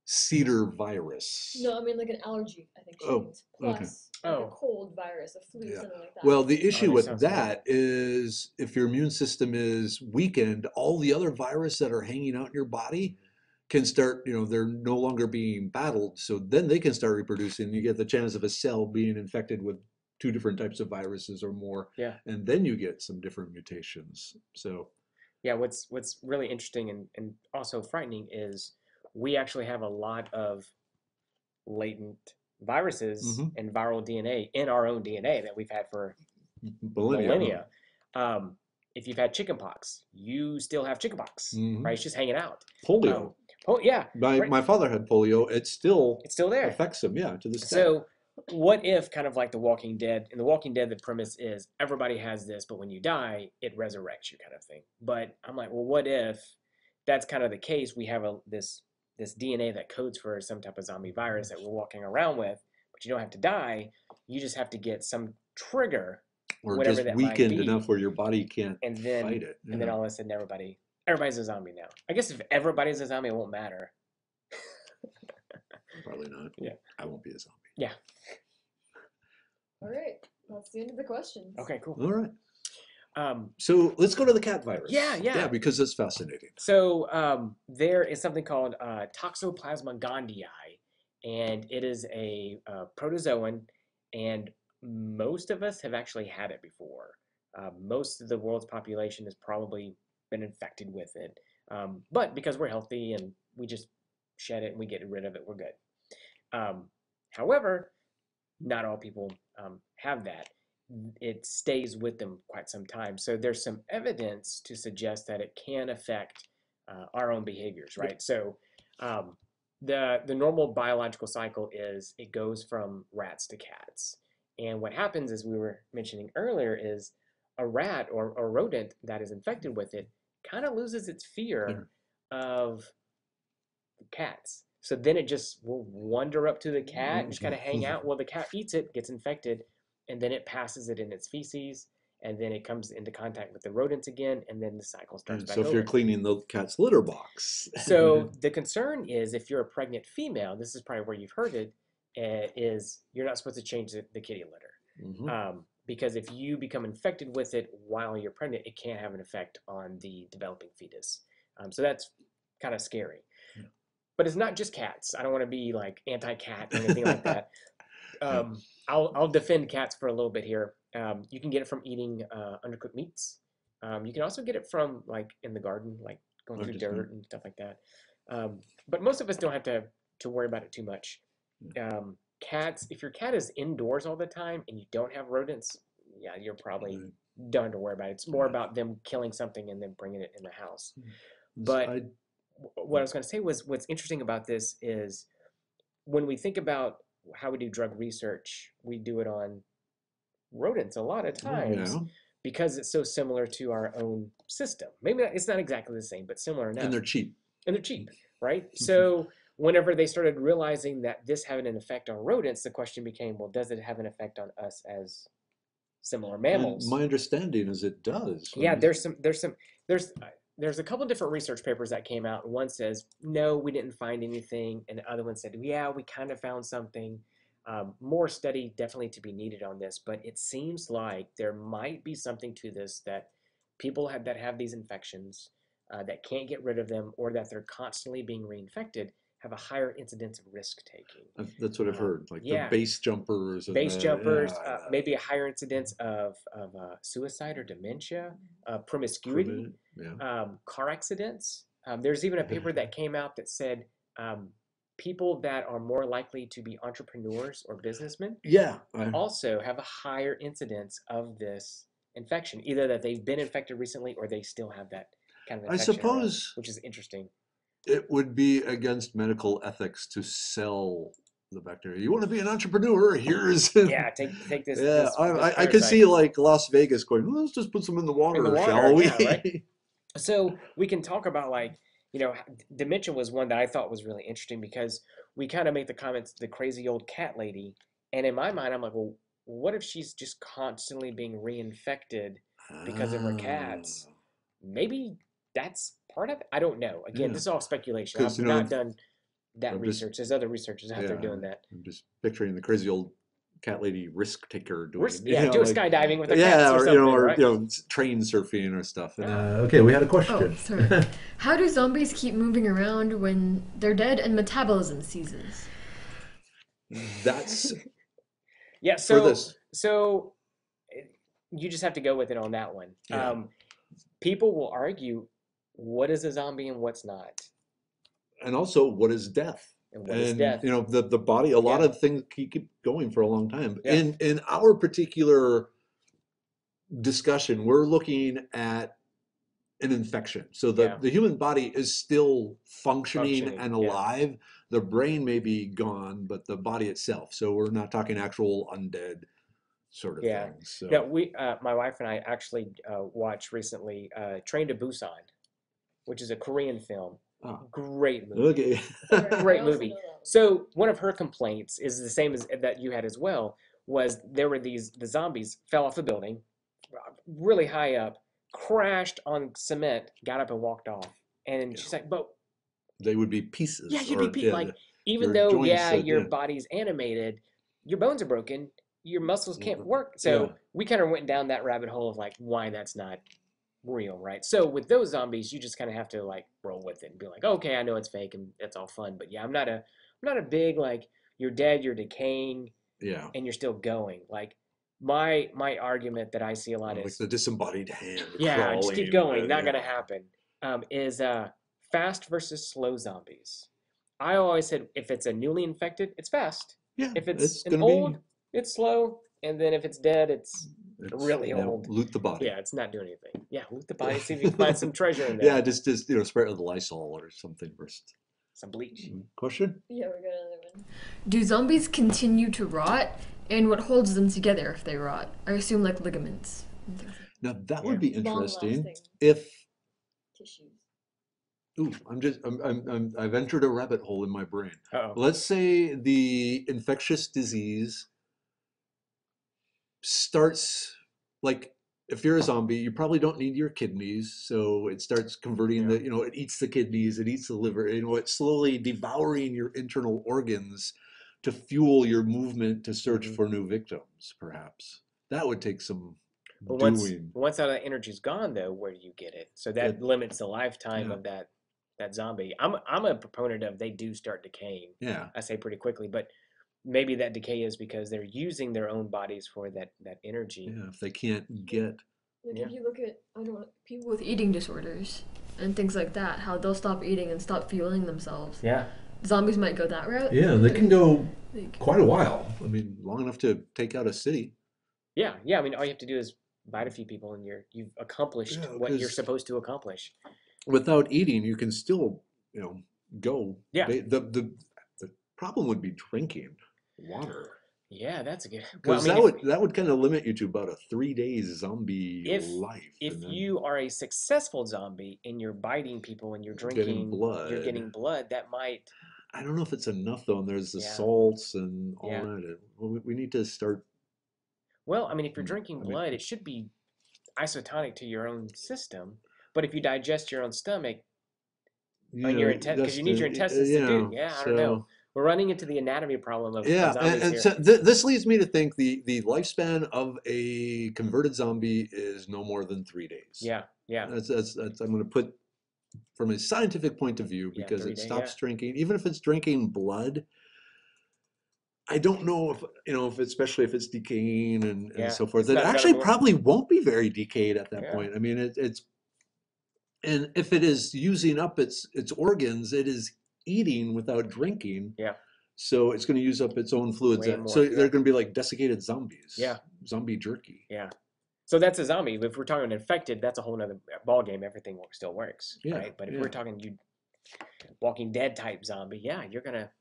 cedar virus. No, I mean like an allergy. I think she Oh, means okay. plus like a Oh. cold virus, a flu, Yeah. something like that. Well, the issue that with sounds good. that is if your immune system is weakened, all the other viruses that are hanging out in your body can start, you know, they're no longer being battled. So then they can start reproducing. You get the chance of a cell being infected with two different types of viruses or more. Yeah. And then you get some different mutations. So, Yeah, what's what's really interesting and, and also frightening is we actually have a lot of latent viruses Mhm. and viral DNA in our own DNA that we've had for millennia. millennia. Um, if you've had chickenpox, you still have chickenpox, Mhm. right? It's just hanging out. Polio. Um, oh yeah, my, right. my father had polio. It's still it's still there. affects him, yeah, to this day. So, what if, kind of like The Walking Dead? In The Walking Dead, the premise is everybody has this, but when you die, it resurrects you, kind of thing. But I'm like, well, what if that's kind of the case? We have a this this DNA that codes for some type of zombie virus that we're walking around with, but you don't have to die. You just have to get some trigger, or whatever just that might weakened be. enough where your body can't and then fight it. and then all of a sudden everybody everybody's a zombie now. I guess if everybody's a zombie, it won't matter. Probably not. Yeah. I won't be a zombie. All right, that's the end of the questions. Okay, cool. All right. Um, So let's go to the cat virus. Yeah, yeah. Yeah, because it's fascinating. So um, there is something called uh, Toxoplasma gondii, and it is a uh, protozoan, and most of us have actually had it before. Uh, most of the world's population has probably been infected with it, um, but because we're healthy and we just shed it and we get rid of it, we're good. Um, however, not all people um, have that it stays with them quite some time. So there's some evidence to suggest that it can affect uh, our own behaviors, right? So um, the the normal biological cycle is it goes from rats to cats, and what happens, as we were mentioning earlier, is a rat or a rodent that is infected with it kind of loses its fear of cats. So then it just will wander up to the cat and just kind of hang out. Well, the cat eats it, gets infected, and then it passes it in its feces, and then it comes into contact with the rodents again, and then the cycle starts back so if over. you're cleaning the cat's litter box. so the concern is if you're a pregnant female, this is probably where you've heard it, uh, you're not supposed to change the, the kitty litter. Mhm. Um, because if you become infected with it while you're pregnant, it can't have an effect on the developing fetus. Um, so that's kind of scary. But it's not just cats. I don't want to be like anti-cat or anything like that. Um, I'll I'll defend cats for a little bit here. Um, you can get it from eating uh, undercooked meats. Um, you can also get it from like in the garden, like going through dirt and stuff like that. Um, but most of us don't have to to worry about it too much. Um, cats, if your cat is indoors all the time and you don't have rodents, yeah, you're probably Right. don't have to worry about it. It's more about them killing something and then bringing it in the house. But- I- What I was going to say was what's interesting about this is when we think about how we do drug research, we do it on rodents a lot of oh, times yeah, because it's so similar to our own system. Maybe not, it's not exactly the same, but similar enough and they're cheap. and they're cheap, right? So whenever they started realizing that this had an effect on rodents, the question became, well, does it have an effect on us as similar And mammals? my understanding is it does. Yeah, there's some, there's some, there's, there's a couple different research papers that came out. One says no, we didn't find anything, and the other one said, yeah, we kind of found something. Um, more study definitely to be needed on this, but it seems like there might be something to this that people have, that have these infections uh, that can't get rid of them or that they're constantly being reinfected have a higher incidence of risk taking. That's what I've Uh, heard, like yeah. the base jumpers. Base the- jumpers, yeah, uh, maybe a higher incidence of, of uh, suicide or dementia, uh, promiscuity Yeah. um, car accidents. Um, there's even a paper that came out that said um, people that are more likely to be entrepreneurs or businessmen Yeah. I- also have a higher incidence of this infection, either that they've been infected recently or they still have that kind of I infection. around, suppose which is interesting. It would be against medical ethics to sell the bacteria. You want to be an entrepreneur? Here's Yeah, take take this. yeah. this, I, this I, I could see like Las Vegas going. Well, let's just put some in the water, the shall we? yeah, right? So we can talk about like you know dementia was one that I thought was really interesting because we kind of make the comments the crazy old cat lady, and in my mind I'm like, well, what if she's just constantly being reinfected? Because of her cats. Ah. Maybe that's part of it. I don't know. Again, Yeah. this is all speculation. I've you know, not done that I'm just- research. There's other researchers out there doing that. I'm just picturing the crazy old cat lady risk taker doing. We're, you yeah, know, doing like- skydiving with their yeah, cats or, or, something, you know, or right? you know, train surfing or stuff. Uh, okay, we had a Oh, question. sorry. How do zombies keep moving around when they're dead and metabolism ceases? That's yeah. for So this. So eh, you just have to go with it on that one. Yeah. Um, people will argue what is a zombie and what's not, And also, what is death? and what is and death. you know the the body a lot Yeah. of things keep going for a long time Yeah. in in our particular discussion we're looking at an infection so the Yeah. the human body is still functioning, Functioning, and yeah. alive the brain may be gone but the body itself so we're not talking actual undead sort of Yeah. things so Yeah, we, uh, my wife and I actually uh, watched recently uh, Train to Busan, which is a Korean film. Ah. Great movie. okay Great movie. So one of her complaints is the same as that you had as well. Was there were these the zombies fell off the building, really high up, crashed on cement, got up and walked off, and she's like, "But they would be pieces Yeah, you'd be or- pe- like, even your though yeah that- your yeah. body's animated, your bones are broken, your muscles can't Mhm. work." So Yeah. we kind of went down that rabbit hole of like why that's not real, right? So with those zombies, you just kind of have to like roll with it and be like, okay, I know it's fake and it's all fun, but yeah, I'm not a, I'm not a big like you're dead, you're decaying, yeah and you're still going. Like my my argument that I see a lot like is the disembodied hand yeah, just keep going, uh, not gonna happen. Um, is uh fast versus slow zombies. I always said if it's a newly infected, it's fast. Yeah, If it's, an gonna old, it's slow, and then if it's dead, it's it's, really you know, old. Loot the body. yeah, it's not doing anything. Yeah, loot the body, see if you can find some treasure in there. Yeah, just just you know, spray it with Lysol or something first. some bleach. Mm-hmm. Question? Yeah, we got another one. Do zombies continue to rot? And what holds them together if they rot? I assume like ligaments. and things like Now that Yeah. would be interesting if. tissues. Ooh, I'm just I'm, I'm, I'm I've entered a rabbit hole in my brain. Uh-oh. Let's say the infectious disease starts like if you're a zombie, you probably don't need your kidneys, so it starts converting Yeah. the you know it eats the kidneys, it eats the liver, you know it's slowly devouring your internal organs to fuel your movement to search Mhm. for new victims. Perhaps that would take some But once doing. once all that energy's gone, though, where do you get it? So that It- limits the lifetime yeah. of that that zombie. I'm I'm a proponent of they do start decaying. Yeah, I say pretty quickly, but maybe that decay is because they're using their own bodies for that that energy. yeah. If they can't get Like Yeah. if you look at I don't know, people with eating disorders and things like that, how they'll stop eating and stop fueling themselves. Yeah. Zombies might go that route. yeah, they can go Like, quite a while. I mean, long enough to take out a city. Yeah, yeah. I mean, all you have to do is bite a few people, and you're you've accomplished Yeah, what you're supposed to accomplish. without eating, you can still, you know, go. Yeah. Ba- The the the problem would be drinking water Yeah, that's a good. Well, I because mean, that if, would that would kind of limit you to about a three days zombie If- life. if then- you are a successful zombie and you're biting people and you're drinking, blood. you're getting blood. That might. I don't know if it's enough though, and there's the Yeah. salts and all Yeah. that. Well, we, we need to start. Well, I mean, if you're Mm, drinking I mean- blood, it should be isotonic to your own system. But if you digest your own stomach, You On your know, inte- 'cause you need your the- intestines to do- yeah, I don't know. We're running into the anatomy problem of, of Yeah, zombies and, and so th- this leads me to think the the lifespan of a converted zombie is no more than three days. yeah, yeah, That's, that's, that's I'm going to put from a scientific point of view because three it day- stops yeah. drinking, even if it's drinking blood. I don't know if you know if especially if it's decaying and, and Yeah, so forth. It actually probably won't be very decayed at that Yeah. point. I mean, it, it's and if it is using up its its organs, it is eating without drinking. Yeah. So it's going to use up its own fluids. Way more, so yeah. they're going to be like desiccated zombies. Yeah. Zombie jerky. yeah. So that's a zombie. If we're talking infected, that's a whole other ball game. Everything still works, Yeah, right? But if yeah. we're talking you Walking Dead type zombie, yeah, you're gonna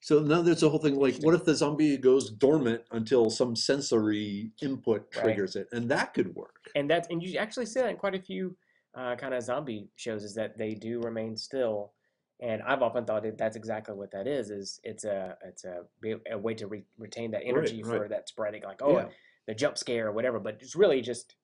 So now there's a whole thing like, what if the zombie goes dormant until some sensory input Right. triggers it, and that could work. and that's and you actually see that in quite a few uh, kind of zombie shows is that they do remain still and i've often thought that that's exactly what that is is it's a it's a, a way to re- retain that energy for right. that sporadic like oh Yeah. the jump scare or whatever but it's really just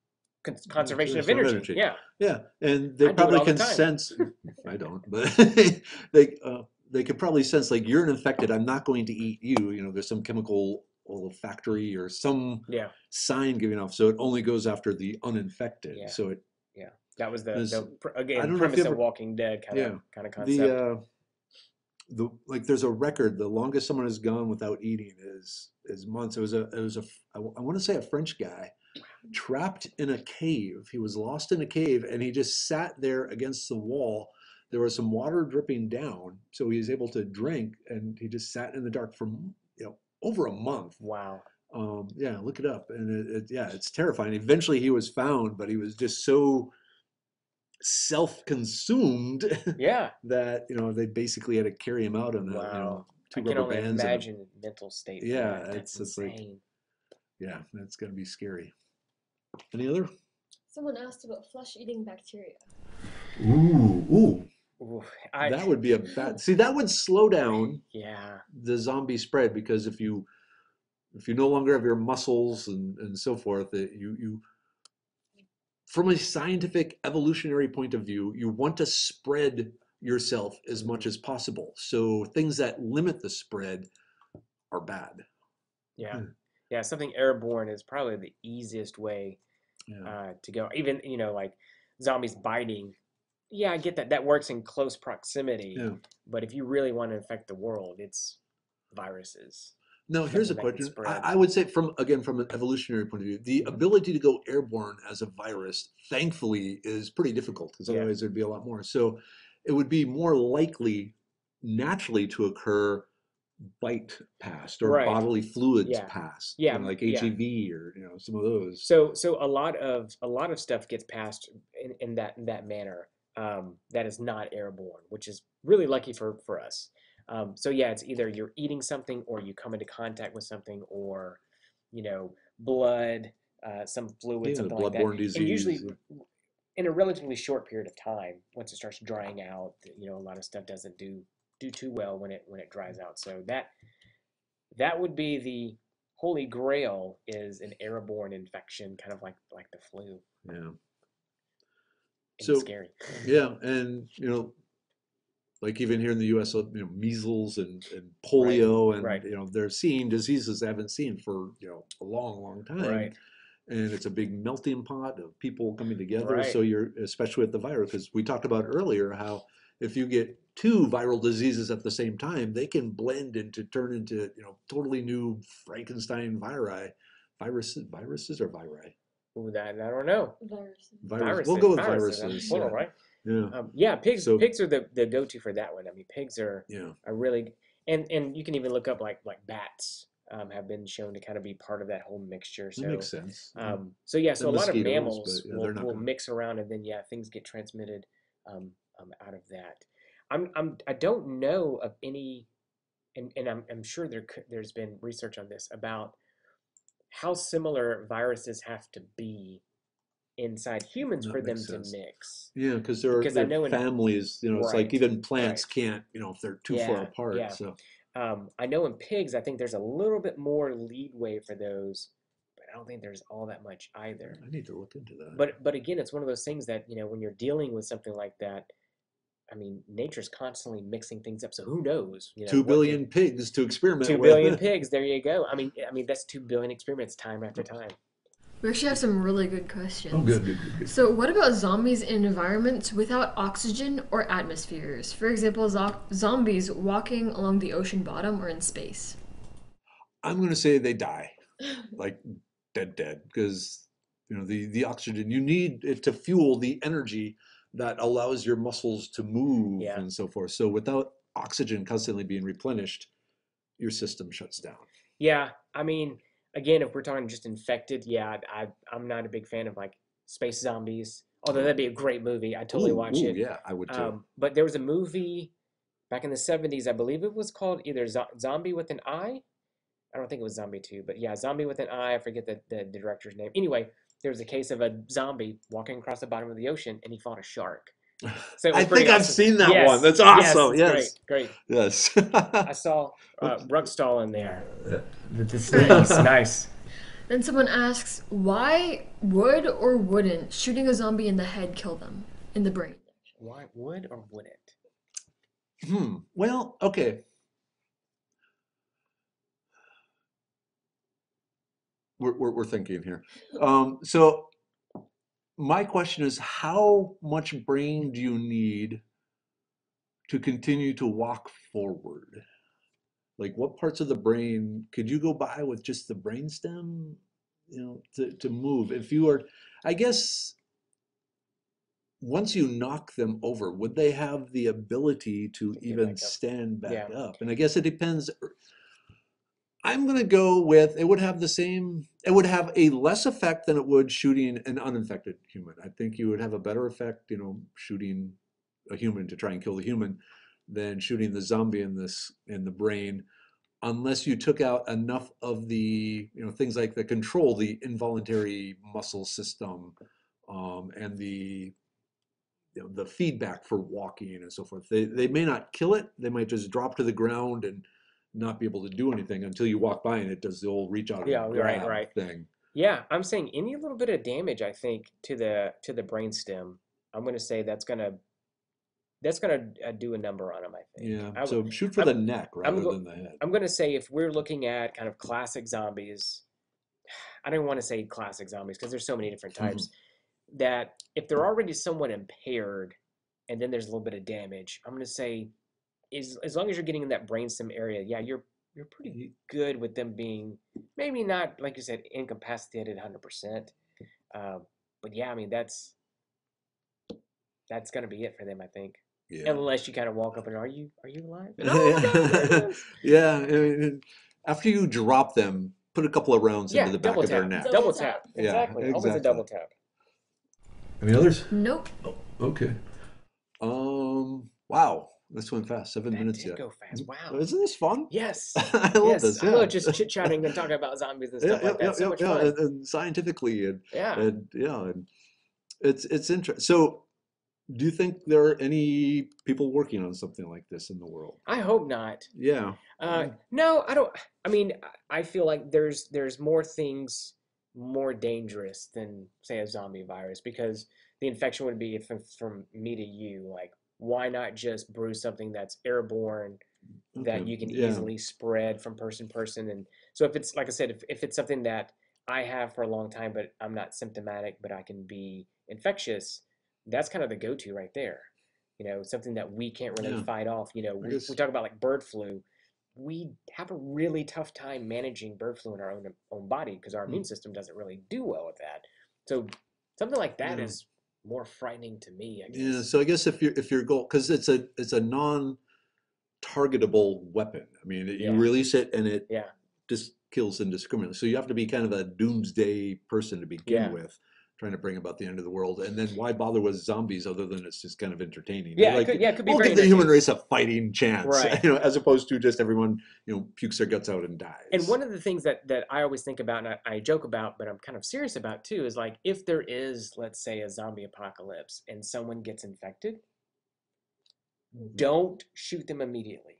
con- conservation of of energy. energy. yeah Yeah, and they it probably all the can sense. I don't, but they uh, they could probably sense like you're an infected. I'm not going to eat you. You know, there's some chemical olfactory or some yeah sign giving off, so it only goes after the uninfected. Yeah. So it that was the, the pr- I again don't know if premise of walking dead kind of kind of concept the uh, the like there's a record. The longest someone has gone without eating is is months. It was a it was a f- I want to say a French guy trapped in a cave. He was lost in a cave and he just sat there against the wall. There was some water dripping down, so he was able to drink, and he just sat in the dark for you know over a month. wow Um, yeah, look it up, and it, it, yeah, it's terrifying. Eventually, he was found, but he was just so self-consumed yeah that you know they basically had to carry him out on a, you know, Wow. two i can rubber only bands. and a- imagine the mental state Yeah, it's- that's it's like- insane yeah, that's gonna be scary. Any other? Someone asked about flesh-eating bacteria. Ooh, ooh, Ooh, I, that would be a bad. See, that would slow down yeah the zombie spread because if you if you no longer have your muscles and and so forth, it, you you from a scientific evolutionary point of view, you want to spread yourself as much as possible. So things that limit the spread are bad. Yeah. Hmm. Yeah, something airborne is probably the easiest way Yeah. uh, to go. Even, you know, like zombies biting. Yeah, I get that. That works in close proximity. yeah. But if you really want to infect the world, it's viruses. Now, here's a something that can question. I, I would say, from again, from an evolutionary point of view, the ability to go airborne as a virus, thankfully, is pretty difficult because Yeah. otherwise there'd be a lot more. So, it would be more likely, naturally, to occur bite past or Right. bodily fluids Yeah. past. Yeah, you know, like yeah. HEV or you know some of those. So, so a lot of a lot of stuff gets passed in, in that in that manner. Um, that is not airborne, which is really lucky for for us. Um, so yeah, it's either you're eating something or you come into contact with something, or you know, blood, uh, some fluid, Yeah, something like that. bloodborne disease. And usually, in a relatively short period of time, once it starts drying out, you know, a lot of stuff doesn't do do too well when it when it dries out. So that that would be the holy grail is an airborne infection, kind of like like the flu. yeah. It's So- scary. Yeah, and you know, like even here in the U.S., you know, measles and, and polio, and right. you know, they're seeing diseases they haven't seen for you know a long, long time. Right. And it's a big melting pot of people coming together. Right. So you're, especially with the virus, because we talked about earlier how if you get two viral diseases at the same time, they can blend into turn into you know totally new Frankenstein viri, viruses, viruses or viri. Ooh, that I don't know. Viruses. Virus. We'll go with viruses, viruses. I'm plural, right? Yeah. Um, yeah, pigs. So- pigs are the, the go to for that one. I mean, pigs are Yeah. are really and and you can even look up like like bats um, have been shown to kind of be part of that whole mixture. So That makes sense. yeah. Um, so yeah, so a lot of mammals but, yeah, will, will gonna- mix around, and then yeah, things get transmitted um, um, out of that. I'm, I'm I don't know of any, and, and I'm, I'm sure there could, there's been research on this about how similar viruses have to be inside humans That for them makes to mix. Yeah, because there are Because know are in- families, you know, it's like even plants can't, you know, if they're too far apart. yeah. So Um, I know in pigs, I think there's a little bit more leadway for those, but I don't think there's all that much either. I need to look into that. but but again it's one of those things that you know when you're dealing with something like that I mean, nature's constantly mixing things up. So who knows? You know, Two what pigs to experiment Two with. billion pigs. There you go. I mean, I mean that's two billion experiments time after time. We actually have some really good questions. Oh, good, good, good, good. So, what about zombies in environments without oxygen or atmospheres? For example, zo- zombies walking along the ocean bottom or in space. I'm going to say they die, like dead, dead, because you know the the oxygen you need it to fuel the energy that allows your muscles to move Yeah. and so forth. So without oxygen constantly being replenished, your system shuts down. Yeah, I mean, again, if we're talking just infected, yeah, I, I'm not a big fan of like space zombies. Although that'd be a great movie, I totally Ooh, watch ooh, it. Yeah, I would too. Um, but there was a movie back in the 70s, I believe it was called either Zo- Zombie with an Eye. I don't think it was Zombie 2, but yeah, Zombie with an Eye. I forget the, the director's name. Anyway, there was a case of a zombie walking across the bottom of the ocean and he fought a shark. So I pretty think I've awesome. seen that Yes, one. That's awesome. it's Yes, Great, great. yes. I saw uh, Ruckstall in there. Yeah. This nice, nice. Then someone asks, why would or wouldn't shooting a zombie in the head kill them? In the brain. Why would or wouldn't? Hmm. Well, okay. We're, we're, we're thinking here. Um, so my question is, how much brain do you need to continue to walk forward? Like, what parts of the brain could you go by with just the brainstem, you know, to, to move? If you are, I guess, once you knock them over, would they have the ability to even stand back Yeah. up? And I guess it depends. I'm going to go with it would have the same, it would have a less effect than it would shooting an uninfected human. I think you would have a better effect, you know, shooting a human to try and kill the human than shooting the zombie in this in the brain unless you took out enough of the you know things like the control the involuntary muscle system um, and the you know, the feedback for walking and so forth they they may not kill it they might just drop to the ground and not be able to do anything until you walk by and it does the old reach out Yeah, right, right. thing Yeah, I'm saying any little bit of damage, I think, to the to the brainstem, I'm going to say that's going to that's going to uh, do a number on him. I think. yeah I would- so shoot for I'm- the neck rather go- than the head I'm going to say if we're looking at kind of classic zombies, I don't want to say classic zombies because there's so many different types. That if they're already somewhat impaired, and then there's a little bit of damage, I'm going to say, is as long as you're getting in that brainstem area, yeah, you're you're pretty good with them being maybe not like you said incapacitated 100. percent um, But yeah, I mean that's that's going to be it for them, I think. yeah Unless you kind of walk up and are you are you alive? And, Yeah. "Oh my God, there it is." Yeah, I mean, after you drop them, put a couple of rounds Yeah, into the back double of their neck. Double Double tap. tap. Yeah, Exactly. Always a exactly. double tap. Any others? Nope. Okay. Um. Wow, this went fast. Seven That minutes yet. go fast. Wow. Isn't this fun? Yes. I love yes. this. I Yeah. love just chit chatting and talking about zombies and stuff yeah, like that. yeah, so yeah, much fun. and, and scientifically, and, yeah. and yeah, and it's it's interesting. So, do you think there are any people working on something like this in the world? I hope not. Yeah. Uh, no, I don't. I mean, I- I feel like there's there's more things more dangerous than say a zombie virus because the infection would be from from me to you. Like, why not just brew something that's airborne that Okay, you can yeah. easily spread from person to person? And so if it's like I said, if if it's something that I have for a long time, but I'm not symptomatic, but I can be infectious, that's kind of the go-to right there. You know, something that we can't really Yeah. fight off. You know, we, guess- we talk about like bird flu. We have a really tough time managing bird flu in our own own body because our Hmm. immune system doesn't really do well with that. So something like that Yeah. is more frightening to me. I guess. Yeah, so I guess if your if your goal, because it's a it's a non-targetable weapon. I mean, you release it and it Yeah. just kills indiscriminately. So you have to be kind of a doomsday person to begin Yeah. with, trying to bring about the end of the world. And then why bother with zombies other than it's just kind of entertaining? Yeah, like, it could, yeah, it could be we'll give the human race a fighting chance, Right. you know, as opposed to just everyone you know pukes their guts out and dies. And one of the things that that I always think about and I, I joke about, but I'm kind of serious about too, is like if there is, let's say, a zombie apocalypse and someone gets infected, mm-hmm. don't shoot them immediately.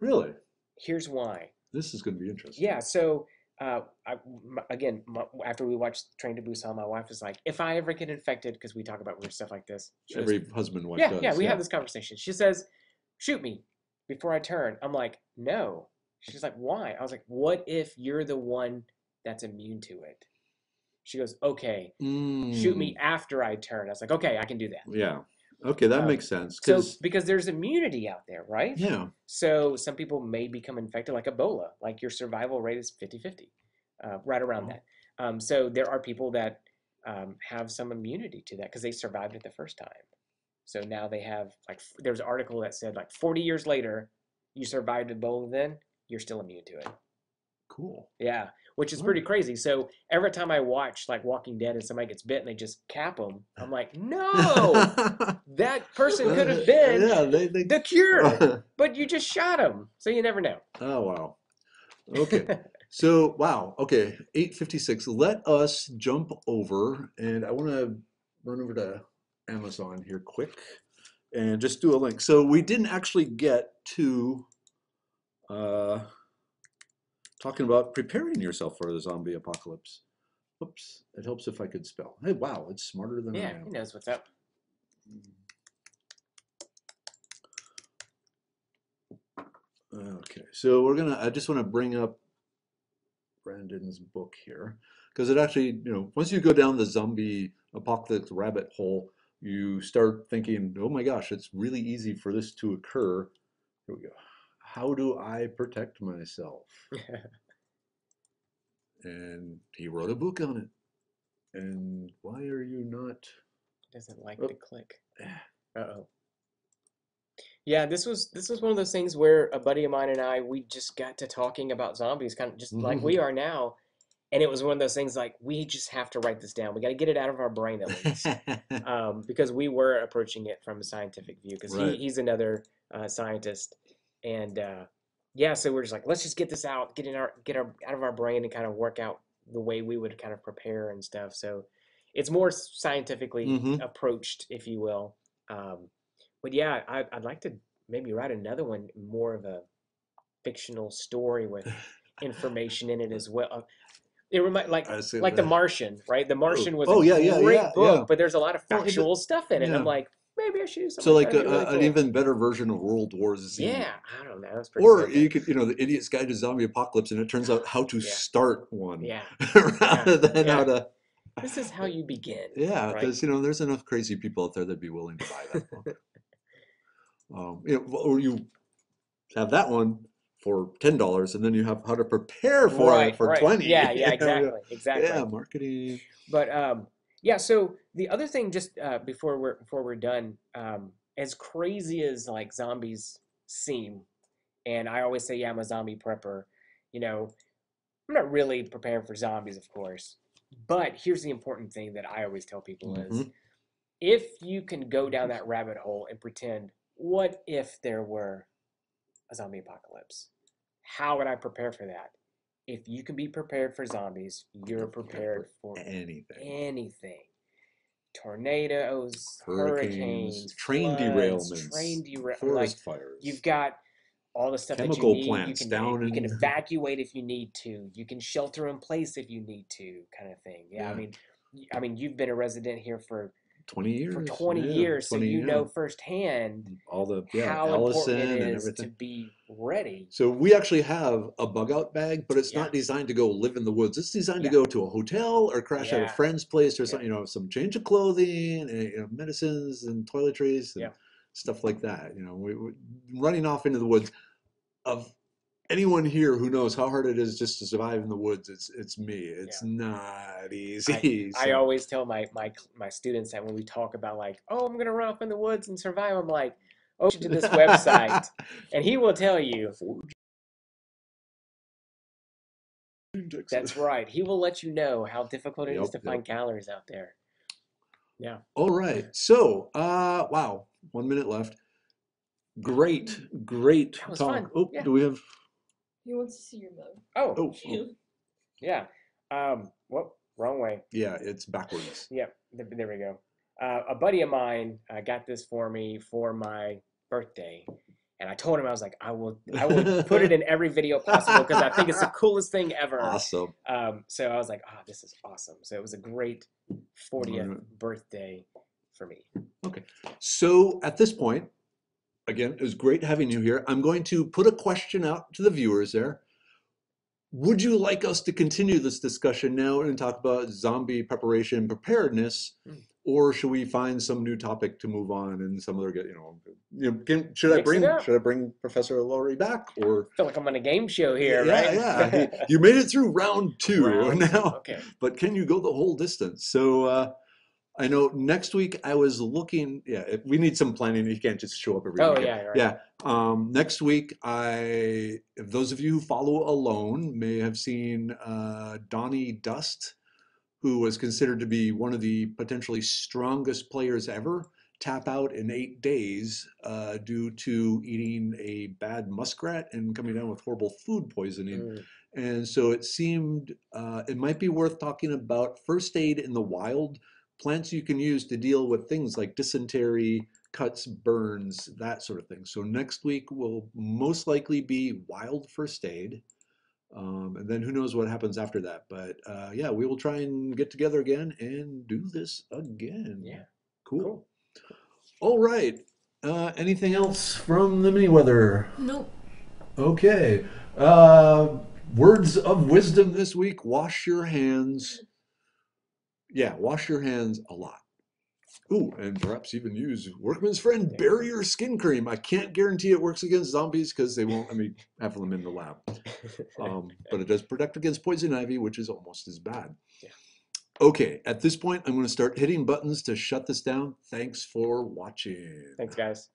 really, Here's why. this is going to be interesting. Yeah, so uh, I, m- again, my, after we watched Train to Busan, my wife was like, "If I ever get infected, because we talk about weird stuff like this." Every husband and wife yeah, does. yeah, we have this conversation. She says, "Shoot me before I turn." I'm like, "No." She's like, "Why?" I was like, "What if you're the one that's immune to it?" She goes, "Okay, shoot me Mm, after I turn." I was like, "Okay, I can do that." Yeah. Okay, that Um, makes sense. So 'cause- because there's immunity out there, right? yeah. So some people may become infected like Ebola, like your survival rate is 50-50, uh, right around Oh. that. Um, so there are people that um, have some immunity to that because they survived it the first time. So now they have like there's an article that said like 40 years later, you survived Ebola then, you're still immune to it. Cool. Yeah, which is pretty crazy. So every time I watch like Walking Dead and somebody gets bit and they just cap them, I'm like, no, that person could have been Yeah, they, they the cure, but you just shot him. So you never know. Oh wow. Okay. So wow. Okay. Eight fifty six. Let us jump over, and I want to run over to Amazon here quick, and just do a link. So we didn't actually get to uh, talking about preparing yourself for the zombie apocalypse. Oops. It helps if I could spell. Hey, wow, it's smarter than I am. yeah, he knows what's up. Okay, so we're gonna, I just want to bring up Brandon's book here because it actually, you know, once you go down the zombie apocalypse rabbit hole, you start thinking, oh my gosh, it's really easy for this to occur. Here we go. How do I protect myself? And he wrote a book on it. And why are you not? Doesn't like Oh. to click. Uh oh. Yeah, this was this was one of those things where a buddy of mine and I we just got to talking about zombies, kind of just like we are now, and it was one of those things like we just have to write this down. We got to get it out of our brain at least, um, because we were approaching it from a scientific view. Because Right. he, he's another uh, scientist, and uh, yeah, so we're just like, let's just get this out, get in our get our out of our brain, and kind of work out the way we would kind of prepare and stuff. So it's more scientifically Mhm. approached, if you will. Um, but yeah, I, I'd like to maybe write another one, more of a fictional story with information in it as well. Uh, It remind like like The. Martian, right? The Martian was oh, a yeah, yeah, great yeah, book, but there's a lot of Well, factual stuff in it. and. I'm like, maybe I should do something. So like a, really a- an cool. even better version of World War Z. yeah, I don't know. That's pretty. Or you could, you know, the Idiot's Guide to Zombie Apocalypse, and it turns out how to Yeah. start one yeah, rather than how to. this is how you begin. Yeah, right? because you know, there's enough crazy people out there that'd be willing to buy that book. um, you know, or you have that one for ten dollars, and then you have how to prepare for right, it for right. twenty. Yeah, yeah, exactly, exactly. Yeah, marketing. But um, yeah. So the other thing, just uh, before we're before we're done, um, as crazy as like zombies seem, and I always say, yeah, I'm a zombie prepper. You know, I'm not really preparing for zombies, of course. But here's the important thing that I always tell people is, Mhm. if you can go down that rabbit hole and pretend, what if there were a zombie apocalypse? How would I prepare for that? If you can be prepared for zombies, you're prepared for Anything. anything. Tornadoes, Hurricanes, hurricanes, train floods, derailments, train derail- Forest like fires. you've got all the stuff Chemical that you need. plants you can down you can in- evacuate if you need to. You can shelter in place if you need to, kind of thing. Yeah, I mean, I mean, you've been a resident here for twenty years. for 20 yeah, years, 20, so you yeah. know firsthand all the yeah, how Allison important it and is to be ready. So we actually have a bug out bag, but it's Yeah. not designed to go live in the woods. It's designed Yeah. to go to a hotel or crash at a friend's place or Yeah. something, you know, some change of clothing, and, you know, medicines and toiletries and Yeah. stuff like that. You know, we, we running off into the woods. Of anyone here who knows how hard it is just to survive in the woods, it's it's me. It's not easy. I so- always tell my my my students that when we talk about like, oh, I'm gonna run off in the woods and survive, I'm like, oh, to this website, and he will tell you that's right. He will let you know how difficult it is Yep, to yep. find calories out there. Yeah. All right. So, uh, wow, one minute left. Great, great talk. fun, Oh, yeah. do we have? He wants to see your mug. Oh, Oh, oh, yeah. Um. Whoop. Wrong way. yeah, it's backwards. Yep. th- There we go. Uh, a buddy of mine uh, got this for me for my birthday, And I told him I was like, I will, I will put it in every video possible because I think it's the coolest thing ever. Awesome. Um, so I was like, ah, this is awesome. So it was a great 40th Alright. birthday for me. Okay. So at this point, again, it was great having you here. I'm going to put a question out to the viewers there. Would you like us to continue this discussion now and talk about zombie preparation preparedness? Hmm. Or should we find some new topic to move on and some other, get- you know, you know, can, should I Mix it bring, should I bring Professor Laurie back or? I feel like I'm on a game show here, yeah, right? yeah. You made it through round two Round now Okay. but can you go the whole distance? So uh, I know next week I was looking. Yeah, we need some planning. You can't just show up every Oh, weekend. yeah, right. Yeah. Um, next week, I if those of you who follow alone may have seen uh, Donnie Dust, who was considered to be one of the potentially strongest players ever, tap out in eight days uh, due to eating a bad muskrat and coming down with horrible food poisoning. Mm. And so it seemed uh, it might be worth talking about first aid in the wild, plants you can use to deal with things like dysentery, cuts, burns, that sort of thing. So next week will most likely be wild first aid. Um, and then who knows what happens after that. But uh, yeah, we will try and get together again and do this again. Yeah. Cool. Cool. All right. Uh, anything else from the Merriwether? Nope. Okay. Uh, words of wisdom this week wash your hands. Yeah, wash your hands a lot. Ooh, and perhaps even use Workman's Friend Barrier Skin Cream. I can't guarantee it works against zombies because they won't let me have them in the lab. Um, but it does protect against poison ivy, which is almost as bad. Yeah. Okay, at this point, I'm going to start hitting buttons to shut this down. Thanks for watching. Thanks, guys.